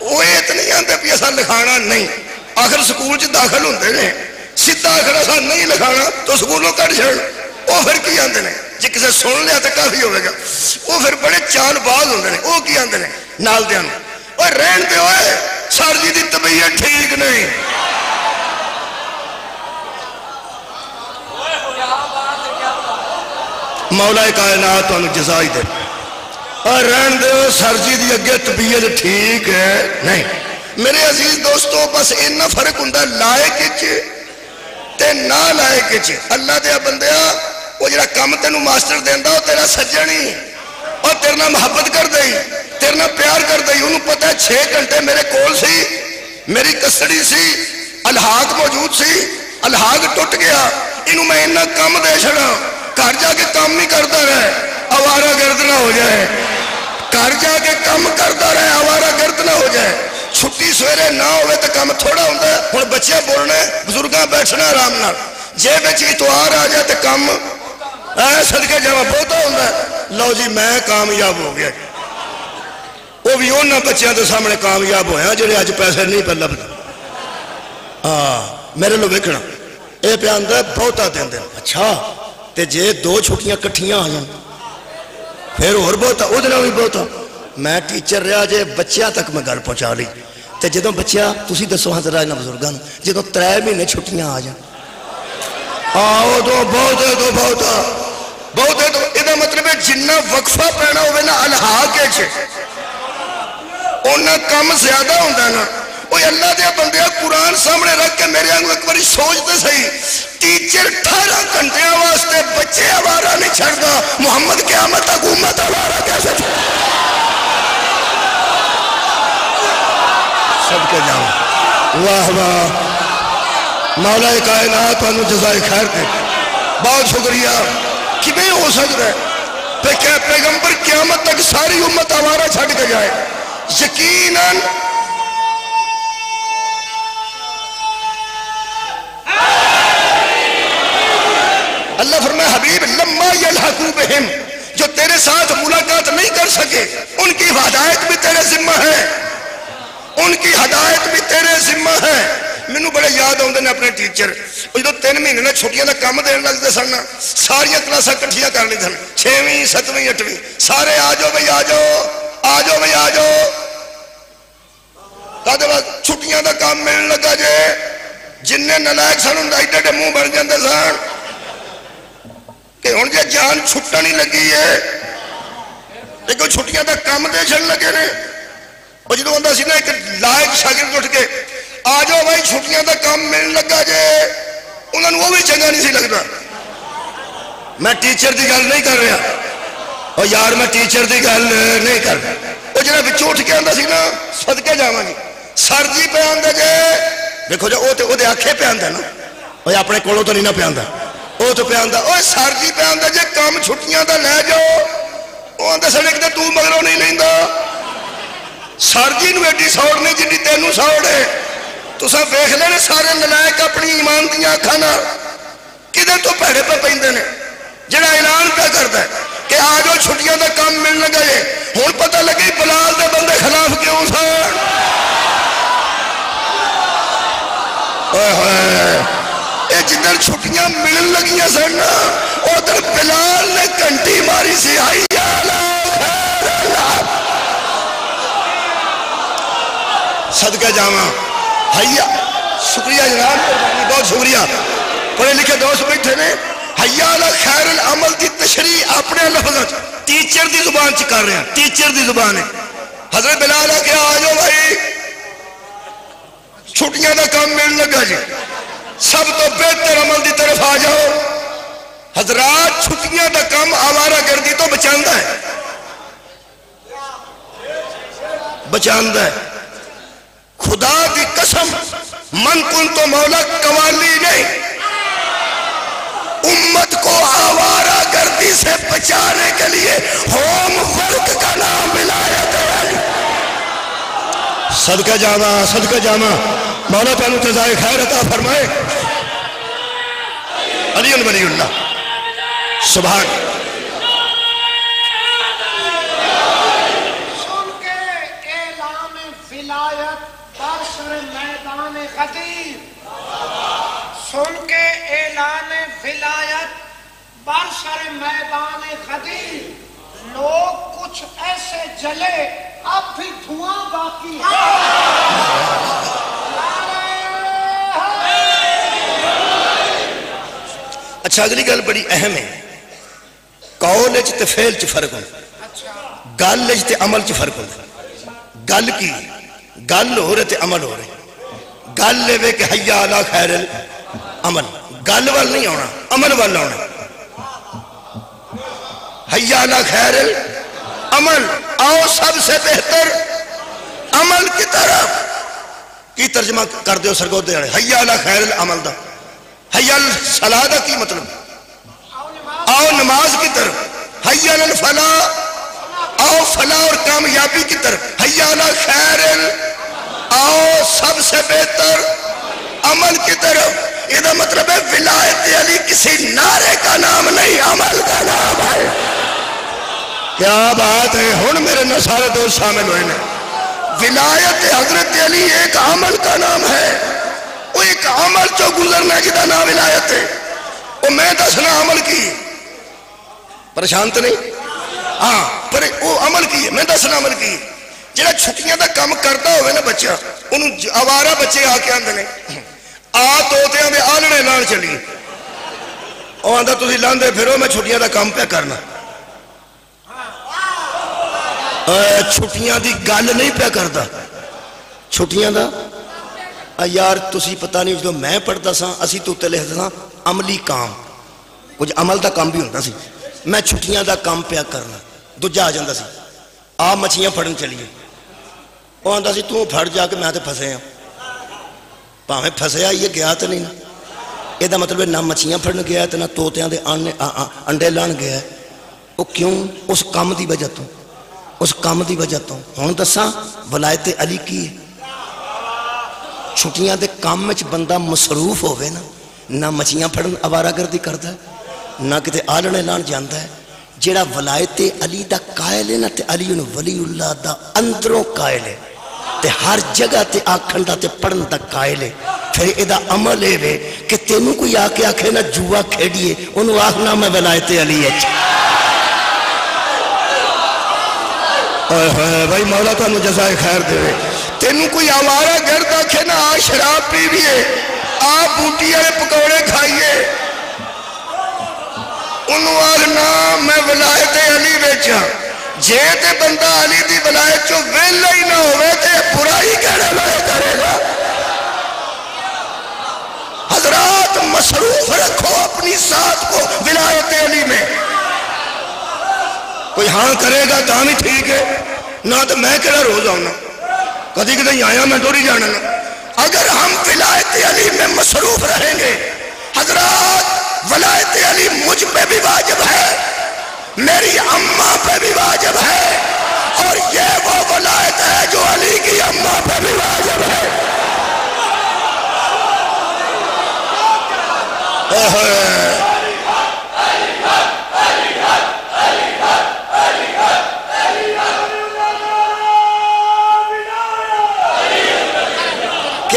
وہ یہ تو نہیں آتے بھی اصا لکھانا نہیں۔ آخر سکول چ داخل ہوتے ہیں سیدھا آخر اصا نہیں لکھانا تو سکولوں کٹ چڑھ وہ پھر کی آتے ہیں جی کسی سن لیا تو کافی ہوئے گا۔ وہ پھر بڑے چال باز ہوتے ہیں وہ کی آتے ہیں نال دیا اور رہن دے ہوئے سر جی کی طبیعت ٹھیک نہیں۔ مولا کائنات تمہیں جزائی دے۔ اور رہن دے سر جی دی اگے طبیعت ٹھیک ہے؟ نہیں۔ میرے عزیز دوستو، بس اتنا فرق ہوں لائق تے نہ لائق اللہ دیا بندیا، وہ جڑا کم تینوں ماسٹر دینا وہ تیرا سجن ہی۔ اور تیرنا محبت کر دئی تیرنا پیار کر دئی۔ انہوں پتہ ہے، چھ گھنٹے میرے کول سی، میری کسڑی سی، الحاق موجود سی، الحاق ٹوٹ گیا۔ انہوں میں انہا کم دے چھڑا گھر جا کے کام نہیں کرتا رہے، آوارہ گرد نہ ہو جائے۔ گھر جا کے کم کرتا رہے، آوارہ گرد نہ ہو جائے۔ چھٹی سویرے نہ ہوئے تو کم تھوڑا ہوتا ہے۔ اور بچے بولنے، بزرگاں بیٹھنا آرام نہ جے بچی اتوار آ جائے تو کم اے صدقے جمع بہتا ہوتا ہے۔ لو جی میں کامیاب ہو گیا۔ وہ بھی انہوں بچیاں تو سامنے کامیاب ہویا جنہیں آج پیسے نہیں پر لبنا۔ ہاں میرے لو وکھنا اے پہ آندہ ہے، بہتا دین دین۔ اچھا۔ تے جے دو چھٹیاں کٹھیاں آئیں پھر اور بہتا ادھنا بھی بہتا میں ٹیچر رہا جے بچیاں تک میں گھر پہنچا لی۔ تے جدوں بچیاں، تسی دسو ہاں ذرا انہاں بزرگاں جدوں ترے مہینے چھٹیاں آ جائیں آؤ تو بہت ہے تو بہت بہت ہے تو یہ مطلب ہے جنہ وقفہ پینا ہوئے نا الہا کے چھے انہا کم زیادہ ہوندہ نا۔ وہ اللہ دیا بندے قرآن سامنے رکھ کے میرے آنگو ایک باری سوچتے صحیح ٹیچر ٹھارہ گھنٹے واسطے بچے آوارہ نہیں چھڑ گا محمد قیامت تک امت آوارہ کیسے چھڑ سب کے جاؤں واہ واہ۔ مولا کائنات انو جزائے خیر دے۔ بہت شکریہ۔ کبھی ہو سکتا ہے؟ پہ کہ پیغمبر قیامت تک ساری امت آوارہ چھڑ کے جائے۔ یقیناً اللہ فرمائے، حبیب، لما یلحقو بہم. جو تیرے ساتھ ملاقات نہیں کر سکے، ان کی ہدایت بھی تیرے ذمہ ہے۔ ان کی ہدایت بھی تیرے ذمہ ہے۔ مینو بڑے یاد آتے ہیں اپنے ٹیچر۔ جب تین مہینے نے چھٹیاں کا کام دین لگتے سن ساریا کلاساں کٹھیاں کر لی سن۔ چھویں ستویں اٹھویں۔ سارے آ جاؤ بھائی، آ جاؤ۔ آ جاؤ بھائی، آ جاؤ۔ چھٹیاں کا کام ملنے لگا جے۔ جن نلائک سن ایڈے ایڈے منہ بن جاتے سن۔ کہ ہوں جی جان چھٹا نہیں لگی ہے لیکن چھٹیاں کا کام دے چل لگے نے وہ جدو آتا سی نا ایک لائق شاگرد اٹھ کے آ جاؤ بھائی چھٹیاں کا کام ملنے لگا جے انہوں نے وہ بھی چنگا نہیں سی لگتا میں ٹیچر کی گل نہیں کر رہا اور یار میں ٹیچر کی گل نہیں کر رہا وہ جہاں بچوں اٹھ کے آتا سی نا سدکے جا گی سر جی پہ آتا جے دیکھو جی وہ تو آخے پہ آتا نا وہ اپنے کولوں تو نہیں نہ پہ وہ تو پہ آتا وہ سر جی پہ آتا جے کام چھٹیاں کا لے جاؤ وہ آتا سڑک تو مگروں نہیں لینا سر جی نو ایڈی سوڑ نہیں جی تینوں سوڑ ہے تو سب دیکھ لے سارے نلائک اپنی ایمان دیا کھانا کدھر تو پیڑے پہ پہندے نے جڑا اعلان پہ کرتا ہے کہ آجو چھٹیاں دا کام ملنے گئے ہون پتہ لگی بلال دے بندے خلاف کیوں سان اوہ ہوئے اے جدر چھٹیاں ملن لگیاں سرنا ادھر بلال نے کنٹی ماری سی آئی صدقہ جامع حیاء شکریہ جناب بہت شکریہ پڑھے لکھے دوست بیٹھے نے حیاء اللہ خیر العمل دی تشریح اپنے لفظ ٹیچر دی زبان چ کر رہے ہیں ٹیچر دی زبان ہے حضرت بلال ہے کہ آجو بھائی چھٹیاں دا کام مل لگا جی سب تو بہتر عمل دی طرف آ جاؤ۔ حضرات چھٹیاں دا کام آوارہ گردی تو بچاندہ ہے۔ بچاندہ ہے۔ خدا کی قسم، من کن تو مولا قوالی نہیں۔ امت کو آوارہ گردی سے بچانے کے لیے ہوم ورک کا نام ملایا گیا صدقہ جامع صدقہ جامع۔ مولا پہلو تزائے خیر عطا فرمائے۔ علی ولی اللہ۔ سبحان۔ سن کے اعلان ولایت برسر میدان قدیر سن کے اعلان ولایت برسر میدان قدیر لوگ کچھ ایسے جلے اب بھی دھواں باقی ہے اچھا اگلی گل بڑی اہم ہے۔ قول جی تے فعل چ فرق ہوں؟ گل جی تے عمل چ فرق ہوں۔ گل کی؟ گل ہو رہے تے عمل ہو رہے۔ گل لے وے کہ حیا علی خیر العمل گل وال نہیں آنا عمل وال آنا حیا علی خیر العمل آؤ سب سے بہتر عمل کی طرف۔ کی ترجمہ کر دیو سرگو دے حیا علی خیر العمل دا۔ حیا الصلاح دا کی مطلب۔ آؤ نماز کی طرف۔ حیا الفلاح۔ آؤ فلاح اور کامیابی کی طرف۔ حیا علی خیر۔ آؤ سب سے بہتر عمل کی طرف۔ یہ مطلب ہے ولایت علی کسی نعرے کا نام نہیں، عمل کا نام ہے۔ کیا بات ہے؟ ہن میرے نصارے دوست شامل ہوئے ہیں ولایت حضرت علی ایک عمل کا نام ہے۔ وہ ایک عمل جو گزرنا جدا نام ولایت ہے۔ وہ میں دسنا عمل کی۔ پریشان تو نہیں؟ ہاں پر وہ عمل کی ہے۔ میں دسنا عمل کی۔ جڑا چھٹیاں دا کام کرتا ہوئے نا بچہ، انہوں آوارہ بچے آ کے آندے نے۔ آ توتیاں دے آلنے لان چلی۔ وہ آندہ، تسی لاندے پھرو، میں چھٹیاں دا کام پہ کرنا۔ اے چھٹیاں دی گل نہیں پہ کرتا۔ چھٹیاں دا یار، تسی پتہ نہیں جو میں پڑھتا سا اسی تو تے لکھدا سا عملی کام۔ کچھ عمل دا کام بھی ہوندا سی۔ میں چھٹیاں دا کام پیا کرنا۔ دوجا آ جاندا سی۔ آ مچھیاں پھڑن چلیے۔ وہ آندا سی تو پھڑ جا کے میں تے پھسے ہاں پاویں پھسیا یہ گیا تے نہیں۔ یہ دا مطلب ہے نہ مچھیاں پھڑن گیا تے نہ توتیاں دے آنے انڈے لان گیا ہے۔ وہ کیوں؟ اس کام دی وجہ تو۔ اس کام دی وجہ تو۔ ہوں دساں ولایت علی کی ہے چھٹیاں دے کام وچ بندہ مصروف ہوئے نا، نہ مچھیاں پھڑن آوارہ گردی کرتا ہے، نہ کتے آلنے لان جانتا ہے۔ جیڑا ولایت علی دا قائل ہے نا، تے علی انہوں ولی اللہ دا اندروں قائل ہے۔ تے ہر جگہ تے آکھن دا تے پڑھن دا قائل ہے۔ پھر ادا عمل ہے وے کہ تینوں کوئی آکے آکھے نا، جوا کھیڑیے انہوں آکھنا میں ولایت علی ہے اوہ ہوئے بھائی، مولا تو انہوں جزائے خیر دے۔ وے تینوں کوئی آوارہ گرد آکھے نا، آ شراب پی بھی ہے آ بوٹی آئے پکوڑے کھائیے۔ انہوں آگنا میں ولایت علی بیچا جے تے بندہ علی دی ولایت چو ویلہ ہی نہ ہوئے تے برائی کہنے لائے کرے گا۔ حضرات مصروف رکھو اپنی ساتھ کو ولایت علی میں۔ کوئی ہاں کرے گا، تاں تامی ٹھیک ہے۔ نہ تو میں کہنا روز آؤں کدی کدی آیا میں دوری جانا۔ اگر ہم ولایت علی میں مصروف رہیں گے، حضرات، ولایت علی مجھ پہ بھی واجب ہے، میری اماں پہ بھی واجب ہے، اور یہ وہ ولایت ہے جو علی کی اماں پہ بھی واجب ہے۔ اوہ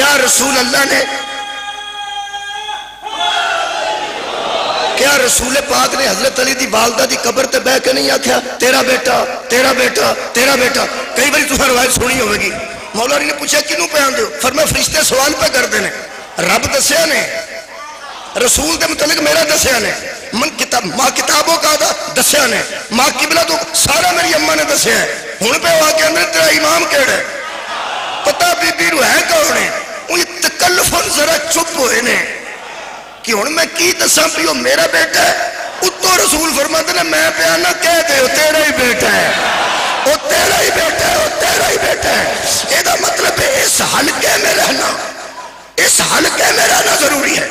کیا رسول اللہ نے کیا رسول پاک نے حضرت علی دی والدہ دی قبر تے بہ کے نہیں آکھیا؟ تیرا بیٹا تیرا بیٹا تیرا بیٹا۔ کئی باری تمہیں روایت سنی ہوئے گی مولا علی نے پوچھا کنوں پہ آن دیو فرما فرشتے سوال پہ کر دینے رب دسیا نے، رسول دے متعلق میرا دسیا نے۔ من کتاب ماں کتابوں کا دا دسیا نے۔ ماں قبلہ تو سارا میری اممہ نے دسیا ہے۔ ہن پہ ہوا کے اندر تیرا امام کیڑا ہے؟ پتہ بی بی رو ہے کون ہے؟ وہ تکلفن ذرا چپ ہوئے نے کہ ہن میں کی دساں پیو میرا بیٹا ہے؟ اتو رسول فرماتے نے، میں پیانا کہہ دے تیرا ہی بیٹا ہے۔ وہ تیرا ہی بیٹا ہے، وہ تیرا ہی بیٹا ہے۔ یہ دا مطلب ہے، اس حلقے میں رہنا، اس حلقے میں رہنا ضروری ہے۔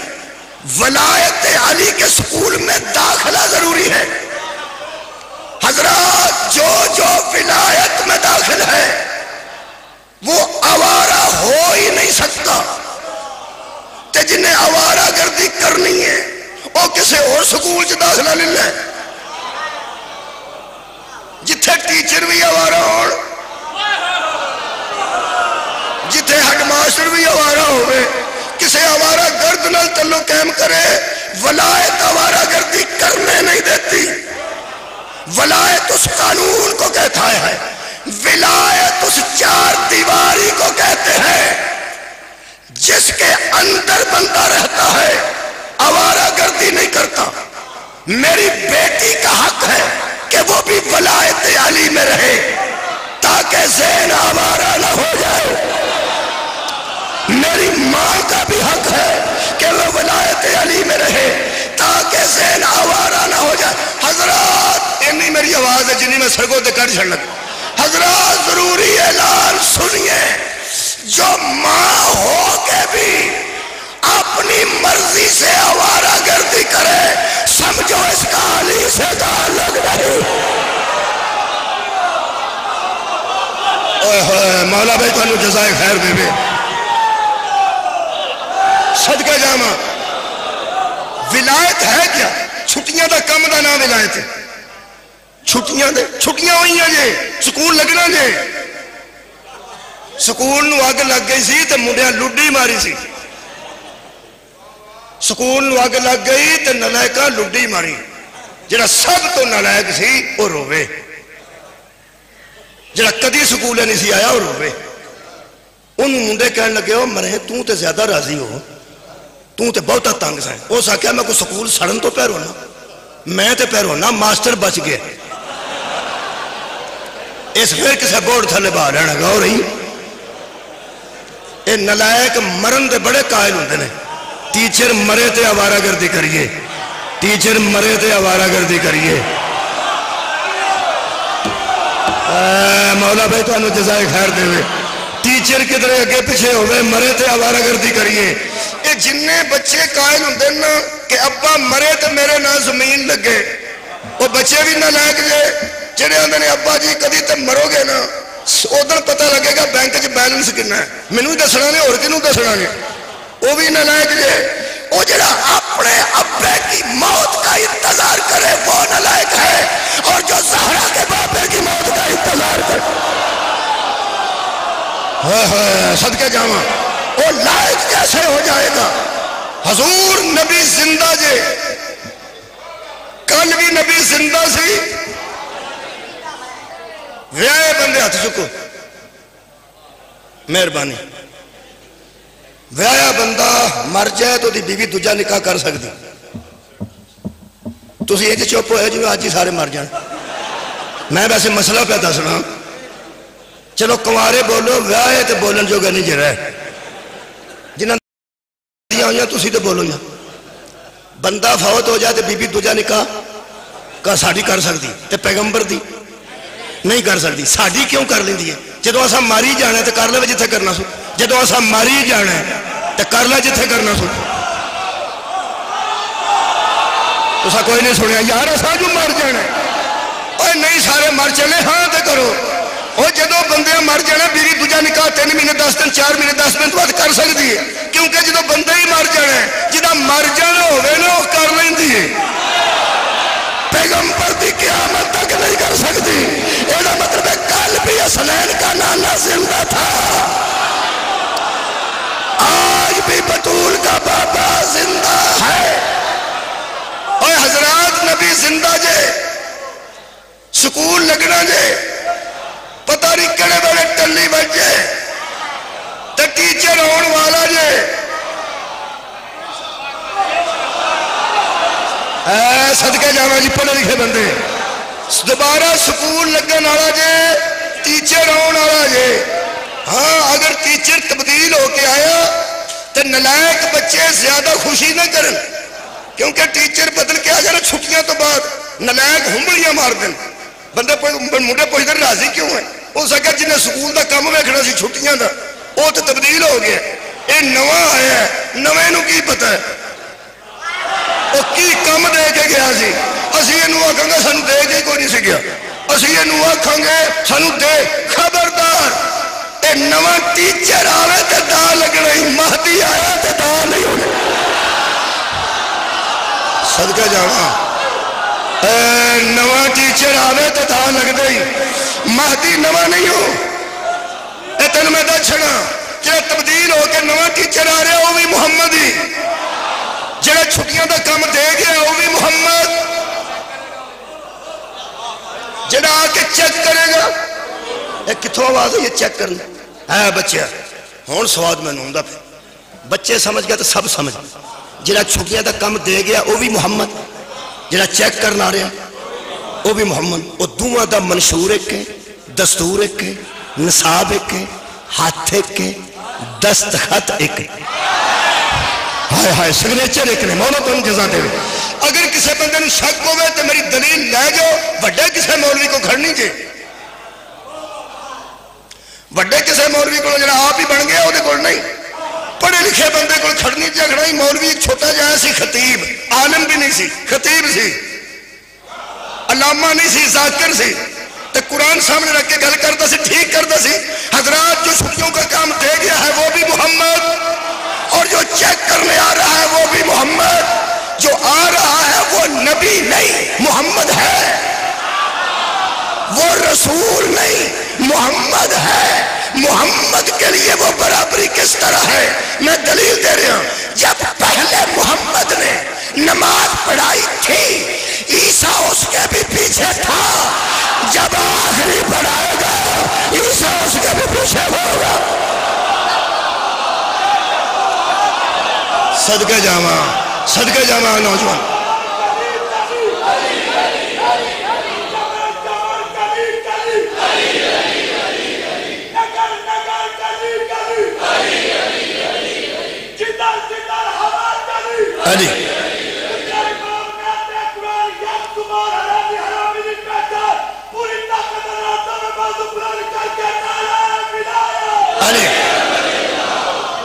ولایت علی کے سکول میں داخلہ ضروری ہے۔ حضرات جو جو ولایت میں داخل ہے وہ آوارہ ہو ہی نہیں سکتا۔ تے جنہیں آوارہ گردی کرنی ہے، وہ کسے اور سکول چ داخلہ لے لے۔ جتھے ٹیچر بھی آوارہ ہو جتھے ہڈ ماسٹر بھی آوارہ ہوئے کسے آوارہ گرد نل تلو قائم کرے، ولایت آوارہ گردی کرنے نہیں دیتی۔ ولایت اس قانون کو کہتا ہے۔ ولایت اس چار دیواری کو کہتے ہیں، جس کے اندر بندہ رہتا ہے، آوارہ گردی نہیں کرتا۔ میری بیٹی کا حق ہے کہ وہ بھی ولایت علی میں رہے، تاکہ ذہن آوارہ نہ ہو جائے۔ میری ماں کا بھی حق ہے کہ وہ ولایت علی میں رہے، تاکہ ذہن آوارہ نہ ہو جائے۔ حضرات اینی میری آواز ہے جنہی میں سڑکوں تے کر چھڑ لگا حضرات ضروری اعلان سنیے۔ جو ماں ہو کے بھی اپنی مرضی سے آوارہ گردی کرے، سمجھو اس کا علی سے تعلق نہیں۔ مولا بھائی تو انہوں جزائے خیر بے بے۔ صدقہ جامع۔ ولایت ہے کیا؟ چھٹیاں دا کم دا نام ولایت ہے۔ چھٹیاں دے چھٹیاں ہوئی ہیں جے سکول لگنا جے سکول نو آگ لگ گئی سی تے منڈیاں لڈی ماری سی سکول نو آگ لگ گئی تے نلائکہ لڈی ماری جڑا سب تو نلائک سی وہ روے جڑا کدی سکول نہیں سی آیا وہ روے ان منڈے کہنے لگے ہو مرے توں تے زیادہ راضی ہو توں تے بہتا تنگ سائیں وہ ساکیا میں کو سکول سڑن تو پیر ہونا میں تے پیر ہونا ماسٹر بچ گئے اس پھر کسے بورڈ تھلے باہر رہنا گا ہو رہی؟ اے نلائک مرن دے بڑے قائل ہوندے نے۔ ٹیچر مرے تے آوارہ گردی کریے۔ ٹیچر مرے تے آوارہ گردی کریے۔ مولا بھائی تو انہوں جزائے خیر دے ہوئے۔ ٹیچر کدھر اگے پیچھے ہوئے مرے تے آوارہ گردی کریے۔ اے جننے بچے قائل ہوندے نا کہ ابا مرے تے میرے نا زمین لگے۔ وہ بچے بھی نہ لائک جے۔ جڑے آندے نے ابا جی کدی تے مرو گے نا ادھر پتہ لگے گا بینک چ بیلنس کنا ہے۔ مینوں دسنا نے، اور کنوں دسنا نے؟ وہ بھی نہ لائک جے۔ وہ جڑا اپنے ابے کی موت کا انتظار کرے، وہ نہ لائک ہے۔ اور جو زہرا کے باپے کی موت کا انتظار کرے۔ صدقے جاواں وہ لائق کیسے ہو جائے گا؟ حضور نبی زندہ جے۔ کل بھی نبی زندہ سی۔ ویائے بندے ہاتھ چکو۔ مہربانی۔ ویایا بندہ مر جائے تو دی بیوی دوجا نکاح کر سکتی تسی یہ جی چپ ہوئے جو جی آج ہی سارے مر جان۔ میں ویسے مسئلہ پہ دسنا چلو کنوارے بولو ویاہ تے بولن جو گا نہیں جی رہے جنہاں دیا ہوئی تسی تے بولو یا بندہ فوت ہو جائے تے بی بی دوجا نکاح کا ساڑھی کر سکتی تے پیغمبر دی۔ نہیں کر سکتی۔ ساڑھی کیوں کر لیں جدو اصا ماری جانا ہے تو کر لے جتھے کرنا سو۔ جدو اصا ماری جانا ہے تو کر لے جتھے کرنا سو۔ تو تسا کوئی نہیں سنیا، یار اصا جو مر جانا ہے۔ اوہ نہیں سارے مر چلے ہاں تے کرو۔ اوہ جدو بندے مر جانا ہے بیری دجا نکاح تین مینے دس دن، چار مینے دس دن تو بعد کر سکتی ہے۔ کیونکہ جدو بندے ہی مر جانا ہے جدا مر جانا ہوئے نا وہ کر لیں پیغمبر دی قیامت تک نہیں کر سکتی۔ یہ مطلب ہے کل بھی اسلین کا نانا زندہ تھا۔ آج بھی بطول کا بابا زندہ ہے۔ اور حضرات نبی زندہ جے۔ سکول لگنا جے۔ پتہ نہیں کڑے بڑے ٹلی بچے تے ٹیچر ہون والا جے۔ اے صدقے جانا جی پڑھے لکھے بندے۔ دوبارہ سکول لگن والا جے ٹیچر آن والا جے۔ ہاں اگر ٹیچر تبدیل ہو کے آیا تو نلائک بچے زیادہ خوشی نہ کرن، کیونکہ ٹیچر بدل کے آ جانا چھٹیاں تو بعد نلائق ہمڑیاں مار دیں بندے مڈے پوچھتے راضی کیوں ہیں؟ وہ سکتا جنہیں سکول دا کام ویکھنا سی چھٹیاں دا، وہ تو تبدیل ہو گیا یہ نواں آیا ہے، نویں نو کی پتہ ہے؟ وہ کی کم دے کے گیا سی اسی یہ آکھاں گا سانو دے کے کوئی نہیں سکیا اسی یہ آکھاں گے سانو دے خبردار اے نواں ٹیچر آوے تے دا لگنا ہی مہدی آیا تے دا نہیں ہونے صدقہ جانا اے نواں ٹیچر آوے تے دا لگ دئی مہدی نواں نہیں ہو اے تن میں دا چھڑا کہ تبدیل ہو کے نواں ٹیچر آ رہا ہو بھی محمد ہی جڑے چھٹیاں دا کام دے گیا وہ بھی محمد۔ جڑا آ کے چیک کرے گا۔ ایک کتھو آواز ہے یہ چیک کرنا ہے بچے، ہون سواد میں نوندہ پہ بچے سمجھ گیا تو سب سمجھ۔ جڑا چھٹیاں دا کام دے گیا وہ بھی محمد۔ جڑا چیک کرنا ہیں، وہ بھی محمد۔ وہ دعا دا منشور ایک ہے، دستور ایک ہے، نصاب ایک ہے، ہاتھ ایک ہے، دستخط ایک ہے۔ ہائے ہائے سگنیچر ایک نے مولا تو جزا دے۔ اگر کسے بندے نو شک ہوے تو میری دلیل لے جو وڈے کسے مولوی کو کھڑنی جی۔ جے وڈے کسے مولوی کو جڑا آپ ہی بڑھ گیا ہو دے کول نہیں۔ پڑے لکھے بندے کو کھڑ کھڑنی جے کھڑائی مولوی ایک چھوٹا جائے سی خطیب، عالم بھی نہیں سی، خطیب سی۔ علامہ نہیں سی، ذاکر سی۔ تے قرآن سامنے رکھ کے گل کرتا سی، ٹھیک کرتا سی۔ حضرات جو سکیوں کا کام دے گیا ہے، وہ بھی محمد۔ اور جو چیک کرنے آ رہا ہے وہ بھی محمد، جو آ رہا ہے وہ نبی نہیں، محمد ہے۔ وہ رسول نہیں، محمد ہے۔ محمد کے لیے وہ برابری کس طرح ہے؟ میں دلیل دے رہا ہوں، جب پہلے محمد نے نماز پڑھائی تھی، عیسیٰ اس کے بھی پیچھے تھا۔ جب آخری پڑھائے گا، عیسیٰ اس کے بھی پیچھے ہوگا۔ صدقہ جامع صدقہ جامع نوجوان۔ علی۔ علی۔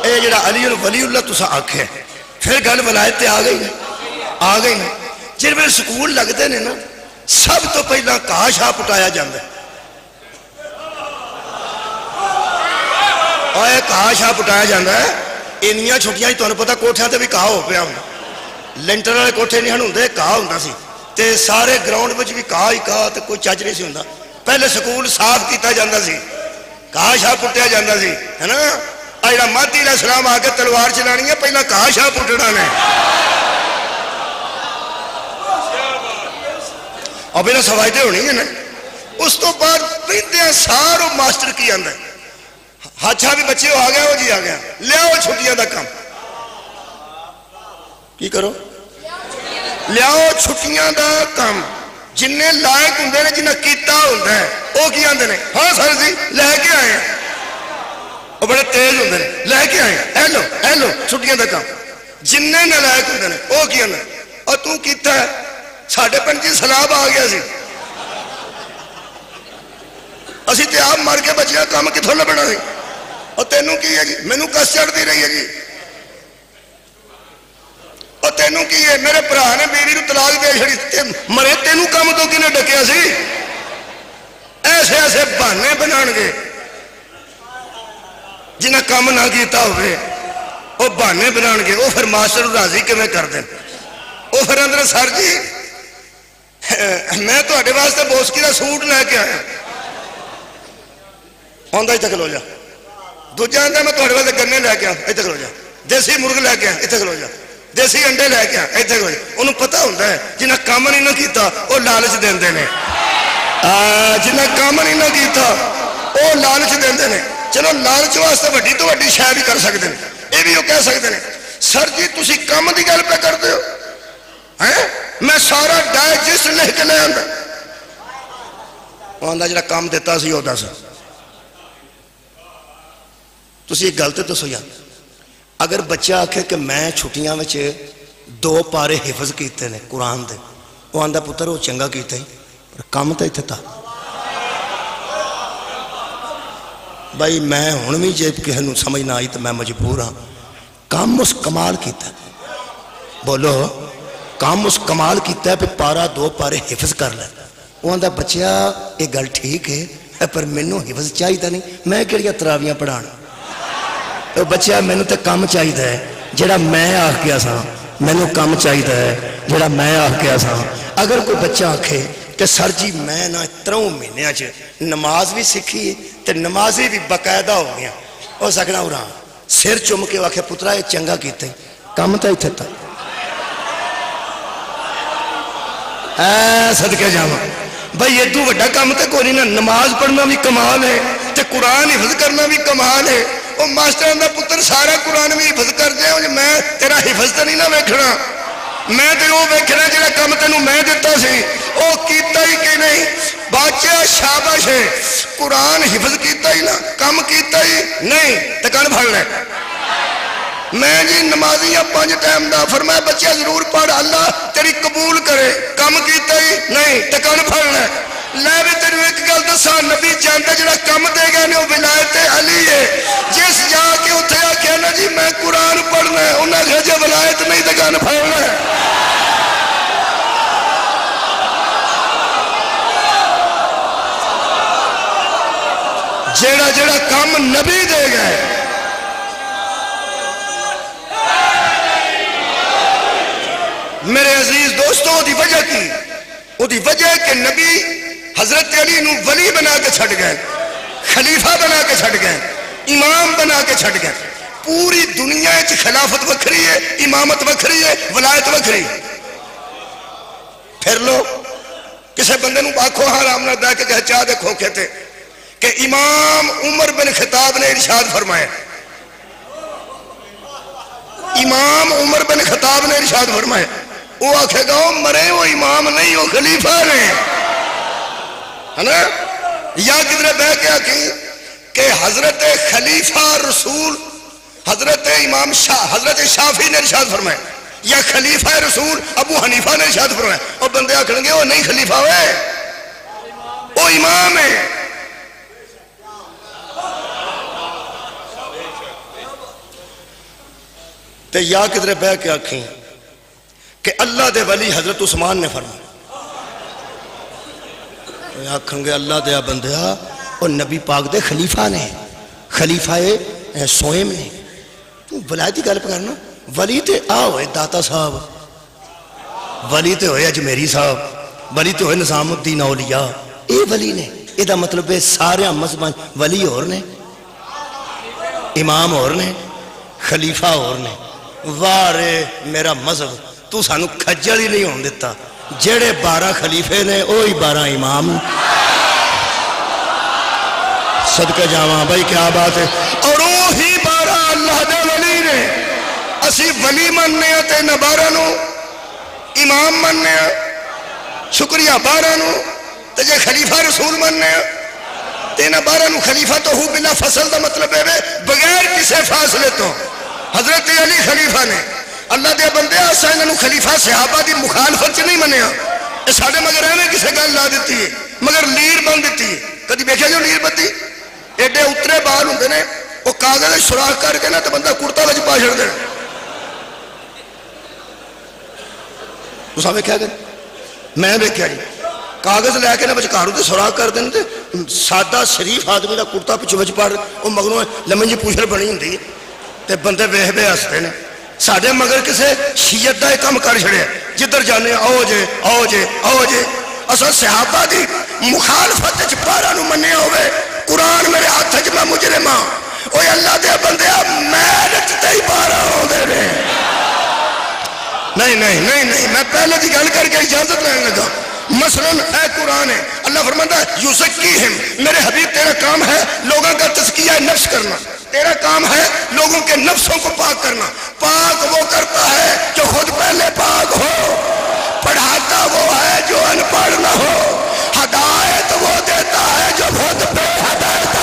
اے جڑا علی ولی اللہ تسا آنکھیں پھر گل ولایت آ گئی نا آ گئی نا جن میں سکول لگتے نے نا، سب تو پہلا کا شاہ پٹایا جاندہ ہے۔ کہا شاہ پٹایا جاندہ ہے انیاں چھٹیاں ہی تو انہوں پتہ بھی کہا ہو پیا ہوں لینٹر والے کوٹے نہیں ہوں کہا ہوں سی۔ تے سارے گراؤنڈ میں بھی کہا ہی کہا تو کوئی چج نہیں سی ہوں پہلے سکول صاف کیا جا سی کہا شاہ پٹیا جا سی، ہے نا؟ آجڑا مادی علیہ السلام آگے تلوار چلانی ہے، پہلا کہا شاہ پٹڑا نے۔ اب یہ سوائدے ہونی ہے نا۔ اس تو بعد پیندے ہیں سارو ماسٹر کی اندر ہاتھا بھی بچے ہو آگیا ہو جی آگیا لیا ہو چھٹیاں دا کام۔ کی کرو؟ لیا ہو چھٹیاں دا کام۔ جنہیں لائق ہوں نے، جنہیں کیتا ہوں ہے، وہ کی آندے نے ہاں سر جی لے کے آئے ہیں۔ وہ بڑے تیز ہوندے نے لے کے آئے اے لو اے لو چھٹیاں دا کام جننے نہ لے کے نے وہ کیا نہ اور تو کیتا ہے ساڑھے پنچی سلاب آ گیا سی اسی تے آپ مار کے بچیا کام کی تھوڑا بنا سی اور تینوں کی ہے جی نوں کس چڑھ دی رہی ہے جی اور تینوں کی یہ میرے پرانے نے بیوی نو طلاق دے چھڑی مرے تینوں کام تو کنے ڈکیا سی ایسے ایسے بہانے بنانگے جنہیں کام نہ کیتا ہوئے وہ بہانے بنا گے وہ پھر ماسٹر راضی کیون کر دیں وہ پھر اندر سر جی میں تے واسطے بوسکی کا سوٹ لے کے آیا۔ آدھا اتنے کھلو جا۔ دوجا آدھا میں تے واسطے گنے لے کے آیا اتنے کھلو جا۔ دیسی مرغ لے کے آیا اتنے کھلو جا۔ دیسی انڈے لے کے آیا اتنے کھلو جا۔ انہوں پتا ہوتا ہے جنہیں کام نہیں نہ کیتا وہ لالچ دے جنہیں کام نہیں نہ کیتا وہ لالچ دے چلو لالچ واسطے وڈی تو وڈی شاید بھی کر سکتے ہیں یہ بھی وہ کہہ سکتے ہیں سر جی تھی کام کی گل پہ کرتے ہو میں سارا ڈائجسٹ لکھ کے لے آتا وہ آدھا جا کام دیتا سی وہ دس تھی ایک گل تو دسو یار اگر بچہ آخے کہ میں چھٹیاں میں دو پارے حفظ کیتے ہیں قرآن دے وہ آدھا پتر وہ چنگا کیتا ہی پر کام تو اتنے تھا بھائی میں ہوں بھی جی کسی سمجھ نہ آئی تو میں مجبور ہاں۔ کام اس کمال کیتا بولو کام اس کمال کیتا ہے پہ پارا دو پارے حفظ کر لے۔ وہ آدھا بچیا، یہ گل ٹھیک ہے، پر مینو حفظ چاہیے نہیں۔ میں کہڑی تراویاں پڑھا بچیا مینو تو کام چاہیے جڑا میں آ گیا سا مینو کام چاہیے جڑا میں آ گیا سا اگر کوئی بچہ آکھے کہ سر جی میں نہ تروں مہینوں چ نماز بھی سیکھی تو نمازی بھی باقاعدہ ہو گیا۔ وہ سکنا ارا سر چم کے آخیا پترا، یہ چنگا کیتا کیتے کام تو اتنے تک۔ صدقے جا بھائی ادو وڈا کام تو کوئی نہیں نماز پڑھنا بھی کمال ہے۔ تے قرآن حفظ کرنا بھی کمال ہے۔ وہ ماسٹر کا پتر سارا قرآن بھی حفظ کر دیا میں تیرا حفظ تو نہیں نہ ویکھنا۔ میں تو وہ ویکھنا جڑا کم تینوں میں دتا سی او کیتا ہی کہ نہیں باچیا شاباش ہے قرآن حفظ کیتا ہی نہ کم کیتا ہی نہیں تے کن پڑ لے میں جی نمازی ہاں پانچ ٹائم دا فرمایا بچہ ضرور پڑھ، اللہ تیری قبول کرے۔ کم کیتا ہی نہیں ٹکن پھڑ لے لے بھی تیرے ایک گل دسا نبی چاہتا جڑا کم دے گا نے، وہ ولایت علی ہے۔ جس جا کے اتنے آخیا نا جی میں قرآن پڑھنا ہے انہیں کہا جی ولایت نہیں ٹکن پھڑنا ہے۔ جیڑا جیڑا کم نبی دے گئے میرے عزیز دوستوں، دی وجہ کی؟ وہ دی وجہ کہ نبی حضرت علی نو ولی بنا کے چھڑ گئے، خلیفہ بنا کے چھڑ گئے، امام بنا کے چھڑ گئے۔ پوری دنیا چ خلافت وکھری ہے، امامت وکھری ہے، ولایت وکھری۔ پھر لو، کسے بندے نو آنکھوں حرام نہ دے کے کہ چاہ دے کھوکھے تھے کہ امام عمر بن خطاب نے ارشاد فرمایا۔ امام عمر بن خطاب نے ارشاد فرمایا۔ وہ آخے گا، وہ مرے، وہ امام نہیں، وہ خلیفہ نے ہے نا؟ یا کدھر بہ کے آخی کہ حضرت خلیفہ رسول، حضرت امام شاہ، حضرت شافی نے ارشاد فرمائے یا خلیفہ رسول ابو حنیفہ نے ارشاد فرمائے اور بندے آخر گے، وہ نہیں خلیفہ ہوئے، وہ امام ہے تے یا کدھر بہ کے آخیں کہ اللہ دے ولی حضرت عثمان نے فرمایا۔ آخن گے اللہ دیا بندیا، اور نبی پاک دے خلیفہ نے۔ خلیفہ سوئم نے ولایتی گل کرنا ولی تے آ ہوئے داتا صاحب۔ ولی تے ہوئے اجمیری صاحب۔ ولی تے ہوئے نظام الدین اولیاء۔ اے ولی نے، اے دا مطلب ہے سارے مذہب ولی اور نے۔ امام اور نے۔ خلیفہ اور نے۔ وارے میرا مذہب۔ تو سانو کھجل ہی نہیں ہون دیتا۔ جڑے بارہ خلیفے نے وہی بارہ امام۔ صدقہ جاواں بھائی کیا بات ہے۔ اور وہی بارہ اللہ دے ولی نے۔ اسی ولی مننے ہیں تے نہ بارہ نو۔ امام مننے ہیں۔ شکریہ بارہ نو۔ تے جے خلیفہ رسول مننے ہیں۔ تے نہ بارہ نو خلیفہ تو ہو بلا فصل دا مطلب ہے۔ بغیر کسے فاصلے تو۔ حضرت علی خلیفہ نے۔ اللہ دیا بندے آسا انہوں خلیفہ صحابہ دی مخالفت چ نہیں منیا۔ یہ سارے مگر ایویں کسی گل لا دیتی ہے، مگر لیر بن دیتی ہے۔ کدی ویکیا جو لیر بتی ایڈے اترے بال ہوں نے، وہ کاغذ سوراخ کر کے نا تو بندہ کرتا بچ پا چڑھ دینا تو ویکیا کر میں ویکیا جی کاغذ لے کے نا بچ کارو تو سوراخ کر دیں سادہ شریف آدمی کا کرتا پچھو بچ پڑ، وہ مگروں لمن جی پوچھل بنی ہوں تے بندے ویہ بے ہستے نے۔ ساڈے مگر کسے شیعت کا کام کر چھڑے جدھر جانے آؤ جے آؤ جے آؤ جے اصل صحابہ دی مخالفت چ پارا نو منیا ہوئے قرآن میرے ہاتھ چ میں مجرم ہاں اوے اللہ دے بندے میرٹ تے ہی پارا ہوندے نے نہیں نہیں نہیں نہیں میں پہلے دی گل کر کے اجازت لینے لگا مثلا اے قرآن ہے اللہ فرماتا ہے یوسکیہم میرے حبیب تیرا کام ہے لوگوں کا تزکیہ نفس کرنا تیرا کام ہے لوگوں کے نفسوں کو پاک کرنا۔ پاک وہ کرتا ہے جو خود پہلے پاک ہو۔ پڑھاتا وہ ہے جو ان پڑھ نہ ہو۔ ہدایت وہ دیتا ہے جو خود پہ ہدایت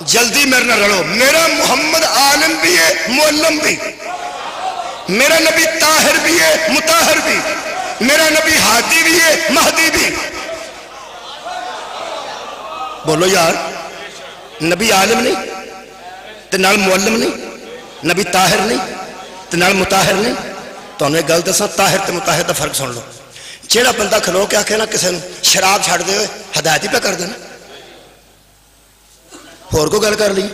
جلدی میرے نہ رڑو میرا محمد عالم بھی ہے، معلم بھی۔ میرا نبی طاہر بھی ہے متاہر بھی۔ میرا نبی ہادی بھی ہے، مہدی بھی۔ بولو یار۔ نبی عالم نہیں، تے نال معلم نہیں، نبی طاہر نہیں، تے نال متاہر نہیں۔ تو انہیں گل دسا طاہر تے متاہر دا فرق سن لو۔ جیڑا بندہ کھلو کے آکھے نا کسے شراب چھڑ دے ہوئے، ہدایت ہی پہ کر دینا اور کو گل کر لی۔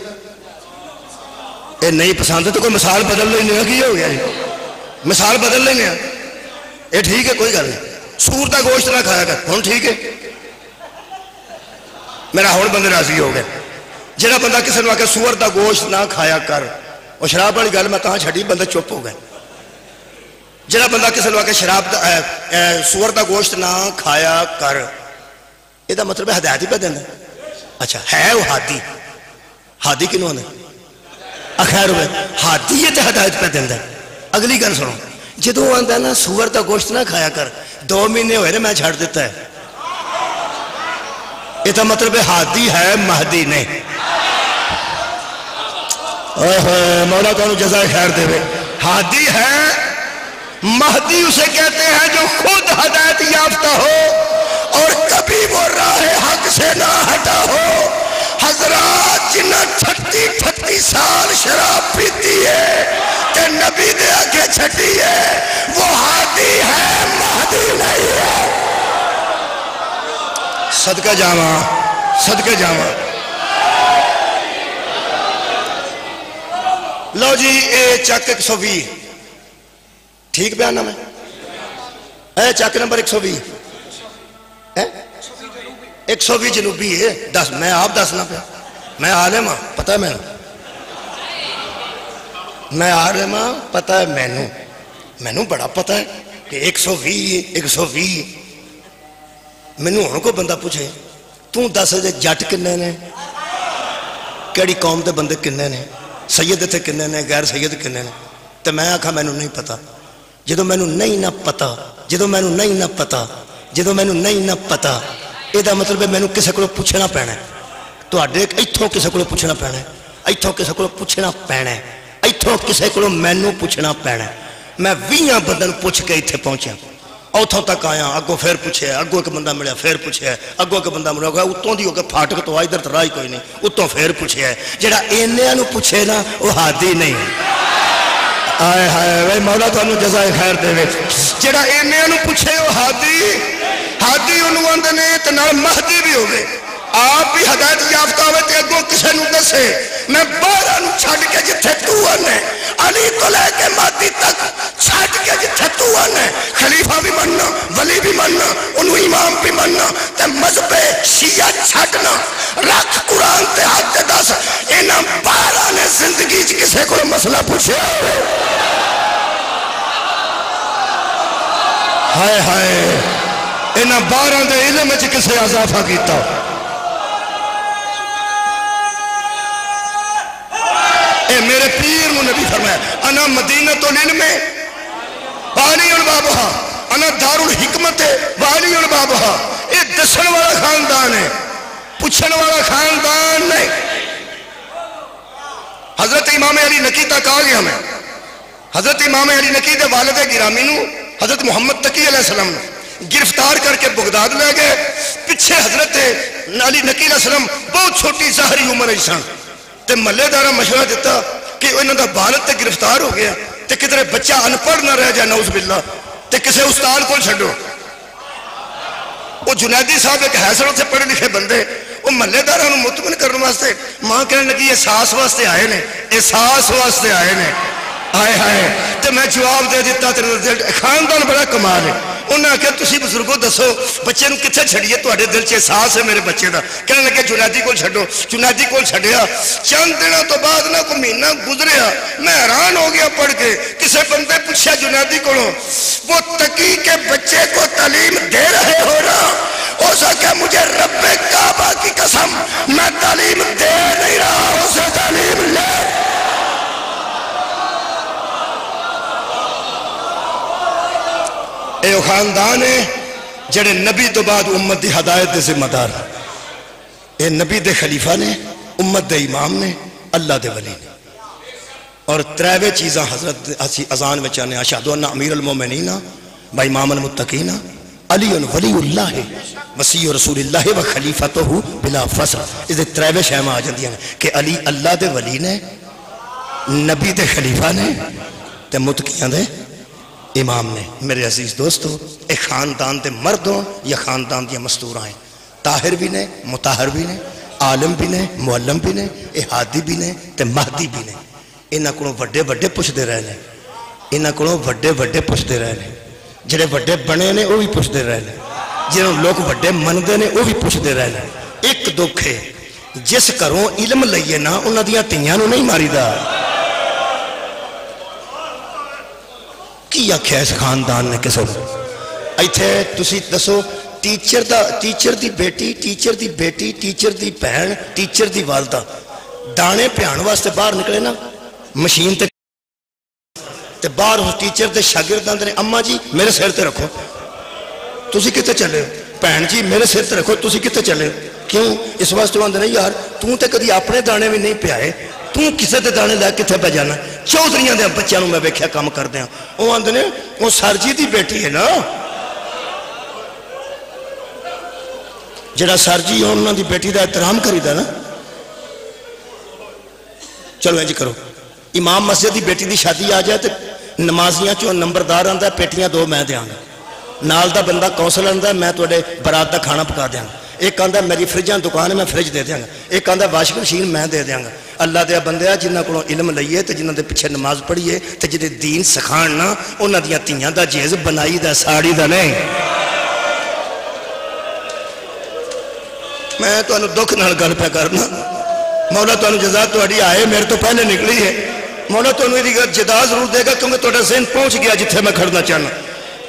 اے نہیں پسند تو کوئی مثال بدل لیں نہیں کی ہو گیا جی؟ مثال بدل لیں گے اے ٹھیک ہے، کوئی گل نہیں۔ سور دا گوشت نہ کھایا کر ہوں ٹھیک ہے۔ میرا ہوں بندے راضی ہو گئے۔ جہاں بندہ کسی نے آ کے سور دا گوشت نہ کھایا کر وہ شراب والی گل میں کہاں چھڑی بندے چپ ہو گئے۔ جہاں بندہ کسی نے آ کے شراب دا سور دا گوشت نہ کھایا کر۔ یہ مطلب ہے ہدایت ہی پہ دینا اچھا ہے وہ ہادی؟ ہادی کنوں نے؟ اخیر ہوئے، ہادی یہ تے ہدایت پہ دینا اگلی گل سنو۔ جدو آتا نا، سور دا گوشت نہ کھایا کر، دو مہینے ہوئے نا میں چھڑ دیتا ہے۔ یہ مطلب ہادی ہے مہدی نہیں مولا تو جزا خیر دے ہادی ہے مہدی اسے کہتے ہیں جو خود ہدایت یافتہ ہو اور کبھی وہ راہ حق سے نہ ہٹا ہو حضرات جنہ چھٹی چھٹی سال شراب پیتی ہے کہ نبی دے آگے چھٹی ہے وہ ہادی ہے مہدی نہیں ہے صدقہ جاما صدقہ جاما لو جی اے چک ایک سو بھی ٹھیک بیانا میں اے چک نمبر ایک سو بھی ایک سو بھی جنوبی ہے۔ دس، میں آپ دسنا پہ میں عالم ہاں پتہ ہے میں میں عالم ہاں پتہ ہے میں نو میں نو بڑا پتہ ہے کہ ایک سو بھی ایک سو بھی میں ہوں کو بندہ پوچھے تو دس دے جٹ کنے نے کیڑی قوم دے بندے کنے نے سید تھے کنے نے غیر سید کنے نے تو میں آکھا میں نہیں پتا جدو میں نہیں نہ پتا جدو میں نہیں نہ پتا جدو میں نہیں نہ پتا یہ مطلب ہے میں کسے کو پوچھنا پینا ہے تو آڈے ایتھوں کسے کو پوچھنا پینا ہے ایتھوں کسے کو پوچھنا پینا ہے ایتھوں کسے کو میں پوچھنا پینا ہے میں ویاں بندن پوچھ کے ایتھے پہنچا اوتھوں تک آیا اگو پھر پوچھے اگو ایک بندہ ملیا، پھر پوچھے اگو ایک بندہ ملیا گیا اتوں دی ہو کے پھاٹک تو آئی در ترائی کوئی نہیں اتوں پھر پوچھے ہے جڑا اینیا نو پوچھے نا وہ ہادی نہیں۔ آئے ہائے، وے مولا تو انو جزائے خیر دے وے جڑا اینیا نو پوچھے وہ ہادی ہادی انو اندنے نے مہدی بھی ہوگے آپ بھی ہدایت یافتہ ہوئے تے اگوں کسے نو دسے؟ میں بارہ نو چھڑ کے جتھے تو آنے علی تو لے کے مادی تک چھڑ کے جتھے تو آنے خلیفہ بھی مننا، ولی بھی مننا، انہوں امام بھی مننا، تے مذہب شیعہ چھڑنا رکھ قرآن تے حد تے دس۔ انہاں بارہ نے زندگی چ کسے کو مسئلہ پوچھے ہائے ہائے، انہاں بارہ دے علم چ کسے اضافہ کیتا؟ انا مدینہ تو علم والی البابہا انا دار الحکمت والی البابہا اے دسن والا خاندان ہے۔ پوچھن والا خاندان نہیں۔ حضرت امام علی نکی تک گیا میں۔ حضرت امام علی نکی دے والد گرامی نو، حضرت محمد تقی علیہ السلام نے گرفتار کر کے بغداد لے گئے۔ پیچھے حضرت علی نکی علیہ السلام بہت چھوٹی ظاہری عمر سن تے ملے دارا مشورہ دیتا کہ انہوں دا بالت تے گرفتار ہو گیا تے کدھر بچہ انپڑھ نہ رہ جائے، نعوذ باللہ، تے کسے استاد کو چھڈو۔ وہ جنیدی صاحب ایک ہے سے پڑھے لکھے بندے، وہ محلے دار مطمئن کرنے واسطے، ماں کہنے لگی احساس واسطے آئے نے احساس واسطے آئے نے۔ آئے آئے تو میں جواب دے دیتا تیرے دل خاندان بڑا کمال ہے۔ انہیں آخیا تھی بزرگوں دسو، بچے نو کتنے چڑیے تے دل چ احساس ہے میرے بچے کا کہنے لگے جنیدی کو چڈو جنیدی کو چڈیا چند دنوں تو بعد نہ کوئی مہینہ گزریا۔ میں حیران ہو گیا پڑھ کے۔ کسی بندے پوچھا جنیدی کو وہ تکی کے بچے کو تعلیم دے رہے ہو نا؟ ہو سکے مجھے رب کعبہ کی قسم، میں تعلیم دے نہیں رہا، اسے تعلیم لے۔ اے وہ خاندان ہے، جڑے نبی تو بعد امت دی ہدایت دے ذمہ دار اے نبی دے خلیفہ نے، امت دے امام نے، اللہ دے ولی نے۔ اور تریوے چیزاں حضرت اسی ازان میں چاہنے اشہدو انہ امیر المومنین، با امام المتقین، علی ولی اللہ، وسیع رسول اللہ و خلیفہ ہو بلا فصل۔ اس دے تریوے شہمہ آ جاندیاں کہ علی اللہ دے ولی نے، نبی دے خلیفہ نے، تے متقیاں دے امام نے. میرے عزیز دوستو، ایک خاندان دے مرد ہوں یا خاندان دیا مستورہ ہیں. طاہر بھی نے متاہر بھی نے، عالم بھی نے، معلم بھی نے، احادی بھی نے تے مہدی بھی نے. انہاں کو وڈے وڈے پوچھدے رہے ہیں انہاں کو وڈے وڈے پوچھ دے رہے ہیں جڑے وڈے بنے نے وہ بھی پوچھ دے رہے ہیں جنہوں لوگ وڈے مندے نے وہ بھی پوچھ دے رہے ہیں ایک دکھ ہے جس کروں علم لئیے نا، انہاں دیاں تیاں نو نہیں ماری دا کی آخیا اس خاندان نے کسے ایتھے تسی دسو ٹیچر دا ٹیچر دی بیٹی ٹیچر دی بیٹی ٹیچر دی بہن ٹیچر دی والدہ دانے پیان واسطے باہر نکلے نا مشین تے تے باہر ٹیچر دے شاگردان دے اما جی میرے سر تے رکھو تسی کتے چلے بہن جی میرے سر تے رکھو تسی کتے چلے کیوں اس واسطے وہاں یار توں تے کدی اپنے دانے بھی نہیں پیائے توں کسے تے دانے لے کتے پہ جانا چودریاں دے بچیاں میں بیکھیا کام کر دیا وہ آندھے نے وہ سرجی دی بیٹی ہے نا جڑا سرجی انہوں دی بیٹی دا احترام کری دا نا چلو انجی کرو امام مسجد دی بیٹی دی شادی آ جائے تو نمازیاں چو نمبردار آندہ ہے پیٹیاں دو میں دیاں گا نال دا بندہ کونسل آندہ ہے میں توڑے برات دا کھانا پکا دیاں گا ایک آندہ میری فریجاں دکان ہے، میں فریج دے دیاں گا۔ ایک آندہ واشنگ مشین میں دے دیاں گا۔ اللہ دیا بندے جنہ کو علم لئیے تو جنہ دے پچھے نماز پڑھیے تو جنہ دین سکھاننا انہ دیا تیاں دا جیز بنائی دا، ساڑی دا نہیں۔ میں تو انہوں دکھ نال گل پہ کرنا۔ مولا تو انہوں جزا تو اڑی آئے، میرے تو پہلے نکلی ہے۔ مولا تو انہوں یہ جدا ضرور دے گا، کیونکہ تو ذہن پہنچ گیا جتھے میں کھڑنا چاہنا۔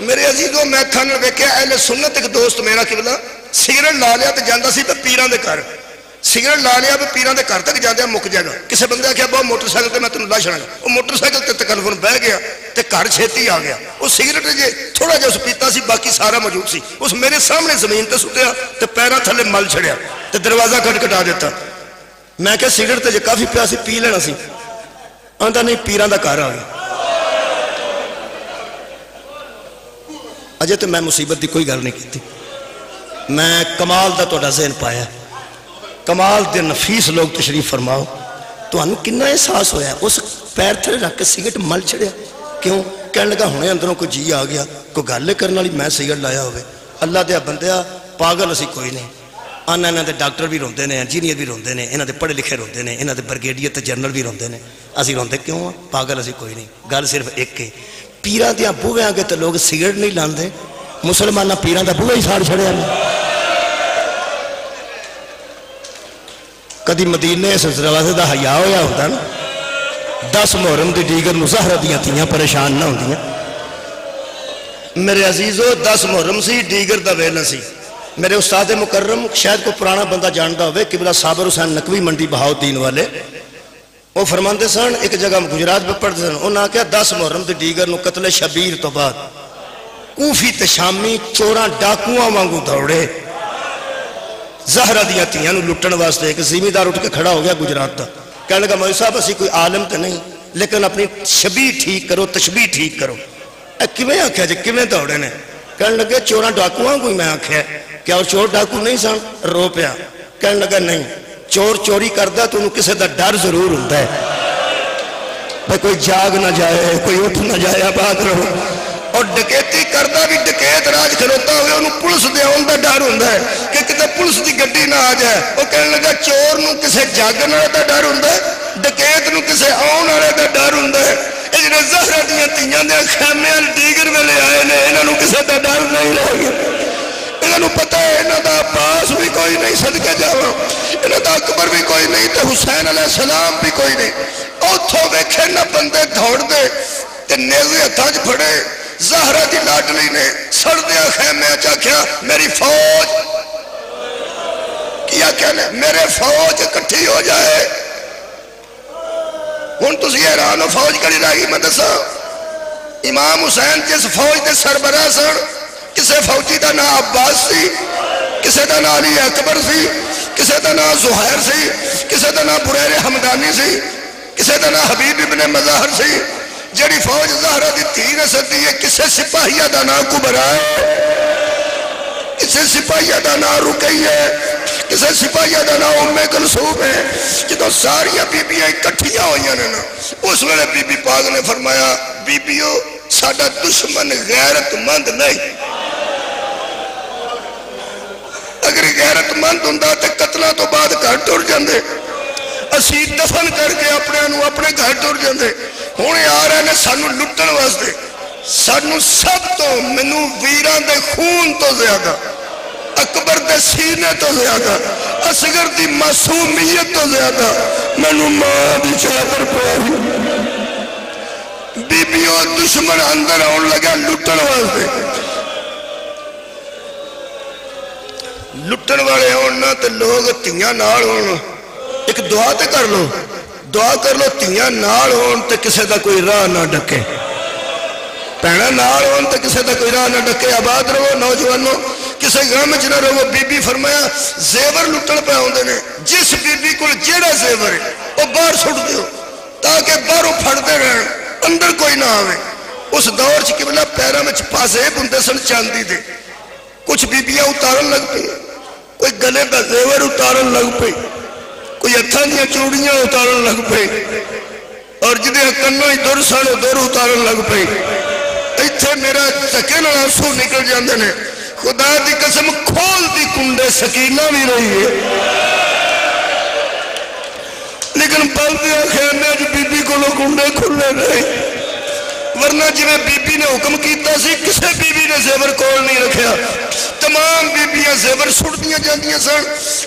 میرے عزیزوں میں کھانا ویکیا اہل سنت ایک دوست، میرا قبلہ۔ سگرٹ لا لیا تو جانا سی پیران دے کر سگرٹ لا لیا پیران دے کر تک جانا مک جائے گا کسی بندے آخیا بہت موٹر سائیکل تے میں تمہیں لا چھڑا وہ موٹر سائیکل تے تکلفن بہ گیا تے گھر چھیتی آ گیا وہ سگرٹ جے تھوڑا جہا اس پیتا سی باقی سارا موجود سی اس میرے سامنے زمین تے سٹیا تے پیرا تھلے مل چھڑیا تے دروازہ کٹ کٹا دیتا میں کہ سگرٹ تے جے کافی پیا سی پی لینا سی آندا نہیں پیران دا گھر آ گیا اجے تو میں مصیبت دی کوئی گل نہیں کی میں کمال دا توڑا ذہن پایا۔ کمال دے نفیس لوگ تشریف فرماؤ۔ تو انہوں کنہ احساس ہویا۔ اس پیر تھے رکھ کے سگرٹ مل چھڑیا۔ کیوں؟ کہنے لگا ہونے اندروں کوئی جی آ گیا۔ کوئی گالے کرنا لی میں سگرٹ لایا ہوئے اللہ دیا بندیا پاگل اسی کوئی نہیں۔ آنا انہوں دے ڈاکٹر بھی روندے نے، انجینئر بھی روندے نے انہوں دے پڑھے لکھے روندے نے انہوں دے برگیڈیت تے جنرل بھی روندے نے۔ اسی روندے کیوں پاگل اسی کوئی نہیں۔ گل صرف ایک ہے۔ پیران دیا بوے آگے تو لوگ سگرٹ نہیں لاندے۔ مسلمانہ پیران دا بوے ہی ساڑ چھڑے ہیں کدی مدینے اس دروازے دا حیا ہویا ہوتا نا، دس محرم دی دیگر مظاہرہ دیاں تیاں پریشان نہ ہوندیاں۔ میرے عزیزو، دس محرم سی، دیگر دا ویلن سی۔ میرے استاد مکرم، شاید کو پرانا بندہ جانتا ہوئے، قبلہ صابر حسین نقوی منڈی بہاؤ دین والے۔ وہ فرماندے سن، ایک جگہ گجرات پہ پڑھتے سن، انہاں کیا دس محرم دی دیگر نو قتل شبیر تو بعد۔ کوفی تشامی چوراں ڈاکواں وانگو دوڑے۔ زہرہ دیا تیاں نو لٹن واسطے ایک زمیدار اٹھ کے کھڑا ہو گیا گجرات تا کہنے لگا مولی صاحب، اسی کوئی عالم تے نہیں، لیکن اپنی شبی ٹھیک کرو، تشبیح ٹھیک کرو۔ اے کیویں آکھیا جے، کیویں دوڑے نے؟ کہنے لگے، چوراں ڈاکواں کوئی میں آکھیا، کیا اور چور ڈاکو نہیں سن؟ رو پیا۔ کہنے لگا، نہیں، چور چوری کردا تو انہوں کسے دا ڈر ضرور ہوتا ہے۔ کوئی جاگ نہ جائے، کوئی اٹھ نہ جائے، آباد رہو۔ اور ڈکیتی کردہ بھی ڈکیت راج کھلوتا ہوئے، انہوں پولیس دے آن دا ڈر ہوندہ ہے کہ کتے پولیس دی گڈی نہ آ جائے۔ وہ کہنے لگا، چور نو کسے جاگن آنے دا ڈر ہوندہ ہے، ڈکیت نو کسے آن آنے دا ڈر ہوندہ ہے۔ اجنے زہرہ دیا تیاں دیا خیمے ڈیگر میں لے آئے نے انہوں نو کسے دا ڈر نہیں لگے۔ انہوں پتہ ہے انہوں دا عباس بھی کوئی نہیں، صدقہ جاؤ انہوں دا اکبر بھی کوئی نہیں تو حسین علیہ السلام بھی کوئی نہیں۔ اوتھو بیکھے نہ بندے دھوڑ دے تے نیزے ہتھاج پھڑے۔ زہرہ دی لاڈلی نے سڑ خیمے اچھا کیا، میری فوج۔ کیا کہنے میرے فوج کٹھی ہو جائے۔ ہون تو سی حیران فوج کڑی رہی مدسا امام حسین جس فوج دے سربراہ سن، کسے فوجی دا نام عباس سی، کسے دا نام علی اکبر سی، کسے دا نام زہیر سی، کسے دا نام بریر حمدانی سی، کسے دا نام حبیب ابن مظاہر سی۔ جڑی فوج زہرہ دی تین سدی ہے، کسے سپاہیہ دا نام کبرا ہے؟ کسے سپاہیہ دا نام رکی ہے؟ کسے سپاہیہ دا نام ام کلسوم ہے؟ جدو ساریاں بی بی اکٹھیاں ہوئی ہیں نا، اس ویلے بی بی پاک نے فرمایا بی بیو ساڑا دشمن غیرت مند نہیں۔ اگر غیرت مند ہوں تو قتلہ تو بعد گھر ٹور جاندے۔ اسی دفن کر کے اپنے انو اپنے گھر ٹور جاندے ہونے آ رہے نے سانو لٹن واسدے سانو سب تو منو ویران دے خون تو زیادہ اکبر دے سینے تو زیادہ اسگر دی معصومیت تو زیادہ منو ماں دی چادر پہ بی بیو دشمن اندر آن لگا لٹن واسدے لٹن والے ہونا تے لوگ تیاں نال ہونا ایک دعا تے کر لو دعا کر لو تیاں نال ہون تے کسے دا کوئی راہ نہ ڈکے پہنا نال ہون تے کسے دا کوئی راہ نہ ڈکے آباد رہو نوجوانوں کسے غم چ نہ رہو بی بی فرمایا زیور لٹن پہ ہوندے نے جس بی بی کول جیڑا زیور ہے وہ باہر سٹ دیو تاکہ باہروں پھڑتے رہن اندر کوئی نہ آوے اس دور چ قبلہ پیرا میں پاسے بندے سن چاندی دے کچھ بی بیاں اتارن لگ پئی کوئی گلے دا زیور اتارن لگ پئی کوئی اتھا دیا چوڑیاں اتارن لگ پئی اور جدے کنوں ہی دور سانو دور اتارن لگ پئی ایتھے میرا چکے نہ آنسو نکل جاندے نے۔ خدا دی قسم کھول دی کنڈے سکینہ بھی رہی ہے۔ لیکن پل دیا خیرنے جو بی بی کو لوگ کنڈے کھلے رہے ورنہ جی میں بی بی نے حکم کیتا سی، کسے بی بی نے زیور کول نہیں رکھیا۔ تمام بی بیاں زیور سڑ دیا جاندیاں سن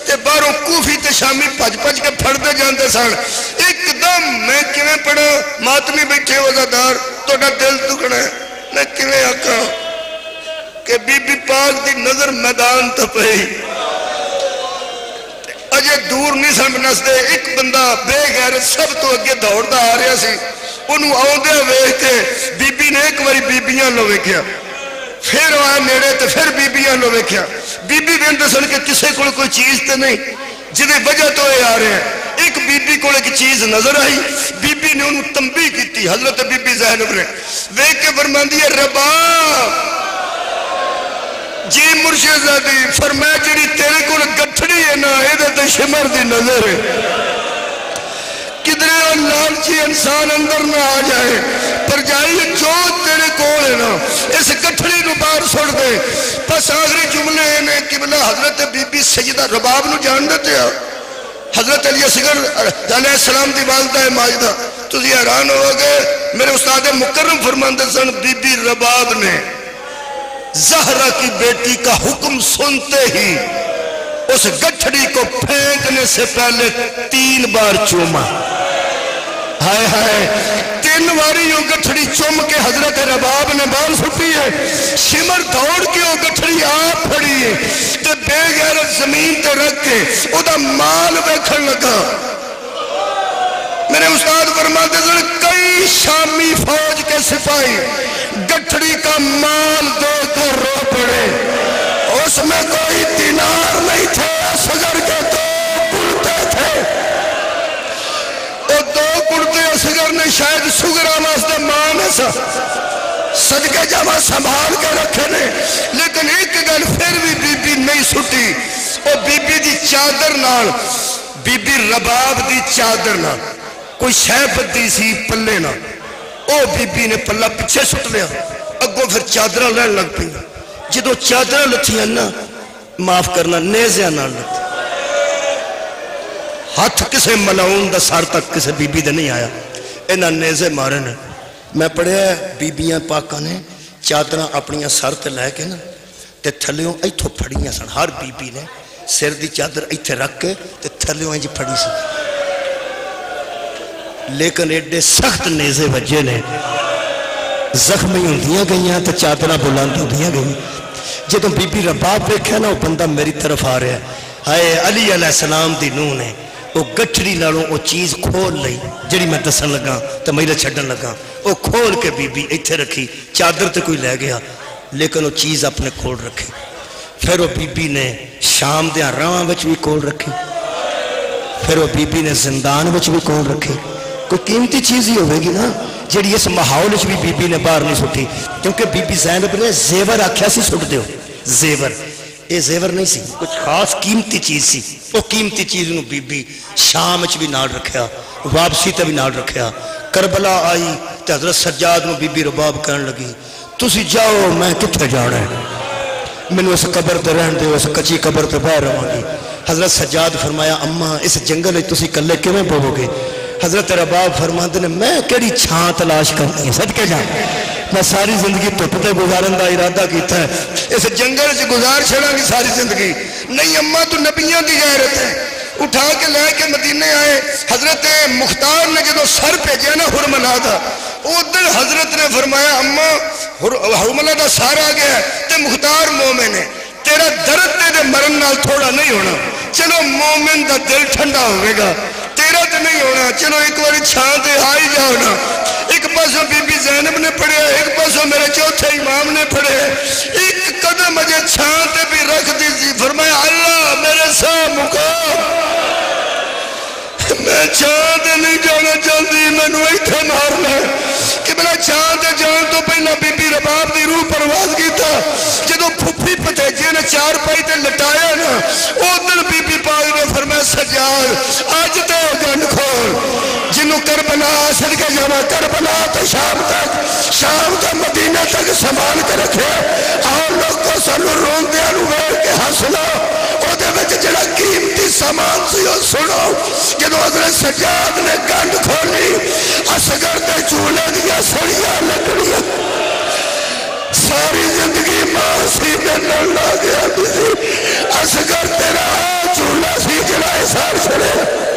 تے باروں کوفی تے شامی پج پج کے پھڑ دے جاندے سن۔ ایک دم میں کیویں پڑھا؟ ماتمی بیٹھے وزادار توڑا دل دکھنا ہے۔ میں کیویں آکا کہ بی بی پاک دی نظر میدان تپہی اجے دور نہیں سن نسدے ایک بندہ بے غیرت سب تو اگے دوڑدا آ رہا سی انہوں آؤں ویخ کے بی بی نے ایک واری بی بیاں لو ویکھیا پھر آئے میرے تے پھر بی بیاں لو ویکھیا بی بی بندے سن کے کسے کو کوئی چیز تے نہیں جدے وجہ تو یہ آ رہے ہیں ایک بی بی کو ایک چیز نظر آئی بی بی نے انہوں تنبیہ کی حضرت بی بی زہنب نے ویک کے فرماندی ہے ربا جی مرشد زادی، فرمایا جڑی تیرے کو گٹھڑی ہے نا ایدھے تے شمر دی نظر ہے۔ کدرے اور لالچی انسان اندر نہ آ جائے، پر جائیے جو تیرے کول ہے نا، اس گٹھڑی نو بار سڑ دے۔ پس آخری جملے نے، قبلہ حضرت بی بی سیدہ رباب نو جان دیتے ہیں حضرت علی اصغر، علیہ السلام دی والدہ ماجدہ۔ تو یہ حیران ہو گئے میرے استاد مکرم فرماندے سن، بی بی رباب نے۔ زہرہ کی بیٹی کا حکم سنتے ہی اس گٹھڑی کو پھینکنے سے پہلے تین بار چوما۔ ہائے ہائے، تین واری یہ گٹھڑی چوم کے حضرت رباب نے بال سٹی ہے۔ شمر دوڑ کے وہ گٹھڑی آپ پھڑی ہے۔ تو بے غیرت زمین تے رکھ کے او دا مال بیکھن لگا۔ میرے استاد فرماتے ہیں کئی شامی فوج کے سپاہی گٹھڑی کا مال دے کر رو پڑے۔ اس میں کوئی دینار نہیں تھے اصغر کے دو کرتے تھے۔ وہ دو کرتے اصغر نے شاید سگر آواز دے مان ایسا صدقے جمع سنبھال کے رکھے نے۔ لیکن ایک گل پھر بھی بی بی نہیں سٹی۔ وہ بی بی دی چادر نال بی بی رباب دی چادر نال۔ کوئی شہ بدی سی پلے نہ او بی بی نے پلہ پچھے سٹ لیا۔ اگوں پھر چادر لین لگ پی جدو چادر لتھیاں نا، معاف کرنا، نیزیاں نہ لتھی ہاتھ کسے ملاؤن دا سار تک کسے بی بی دے نہیں آیا۔ اینا نیزے مارے نے۔ میں پڑھے بیبیاں پاکا نے چادرہ اپنیاں سر تے لے کے نا، تے تھلیوں ایتھو پھڑیاں سن۔ ہر بی بی نے سر دی چادر ایتھے رکھ کے تے تھلیوں اینجی پھڑی سی۔ لیکن ایڈے سخت نیزے وجے نے، زخمی ہوں گئیاں تے چادرہ بلاند ہوں دیا گئیاں۔ جدو بی بی رباب دیکھا نا وہ بندہ میری طرف آ رہا ہے۔ ہائے علی علیہ السلام دی نو نے وہ گٹھڑی نالوں وہ چیز کھول لئی۔ جڑی میں دسن لگا تو میرے چھڑن لگا۔ وہ کھول کے بی بی ایتھے رکھی، چادر تے کوئی لے گیا، لیکن وہ چیز اپنے کھول رکھی۔ پھر وہ بی بی نے شام دیا راں بچ بھی کھول رکھی۔ پھر وہ بی بی نے زندان بچ بھی کھول رکھی۔ کوئی قیمتی چیز ہی ہوئے گی نا جڑی اس ماحول بھی بی بی نے باہر نہیں سٹھی۔ کیونکہ بی بی زینب نے زیور آکھیا سی، سٹ دیو۔ زیور۔ اے زیور نہیں سی، کچھ خاص قیمتی چیز سی۔ وہ قیمتی چیز انہوں بی بی شام چ بھی نال رکھیا، واپسی تے بھی نال رکھیا۔ کربلا آئی تے حضرت سجاد نو بی بی رباب کرن لگی، تسی جاؤ، میں کتھے جانا ہے؟ میں نے اس قبر تے رہن دے اس کچی قبر تے باہر رہاں گی۔ حضرت سجاد فرمایا اما اس جنگل تسی کلے کیویں پوو گے حضرت رباب فرماتے نے، میں کیڑی چھان تلاش کرنی ہے؟ صدقے جان۔ میں ساری زندگی تپتے گزارن دا ارادہ کیتا ہے۔ اس جنگل سے گزار چھڑا گی ساری زندگی۔ نہیں اممہ تو نبیان کی غیرت ہے۔ اٹھا کے لے کے مدینے آئے۔ حضرت مختار نے جدو سر پہ جیا نا حرملا دا ادھر حضرت نے فرمایا اممہ حرملا دا سار آ گیا تے مختار مومن ہے۔ تیرا درد دے مرن نال تھوڑا نہیں ہونا۔ چلو مومن دا دل ٹھنڈا ہوئے گا۔ تیرا تو نہیں ہونا، چلو ایک بار چھان تے آئی جاؤ نا ایک پاسوں بی بی زینب نے پڑھے ایک پاسوں میرے چوتھے امام نے پڑھے ایک قدم مجھے چھان تے بھی رکھ دیزی فرمایا، اللہ میرے ساں مقام میں چاند نہیں جانا چاہتی میں نو ایتھے مارنا کہ میں چاند جان تو پہلا بی بی رباب دی روح پرواز کی تھا جدو پھپی پتیجے نے چار پائی تے لٹایا نا او دل بی بی پاک نے فرمایا سجاد آج تے گن کھول جنو کربلا آسر کے جانا کربلا تو شام تک شام تک مدینہ تک سامان کے رکھے اور لوگ کو سنو رون دیا نو کے حسنہ او دے وچ جڑا قیمتی سامان سی او سنو جدو حضرت سجاد نے گنڈ کھولی، اصغر دے چولے دیا سڑیاں لکڑیاں۔ ساری زندگی ماں سی دے نل لا گیا اصغر تیرا چولہ سی جڑا سار سڑے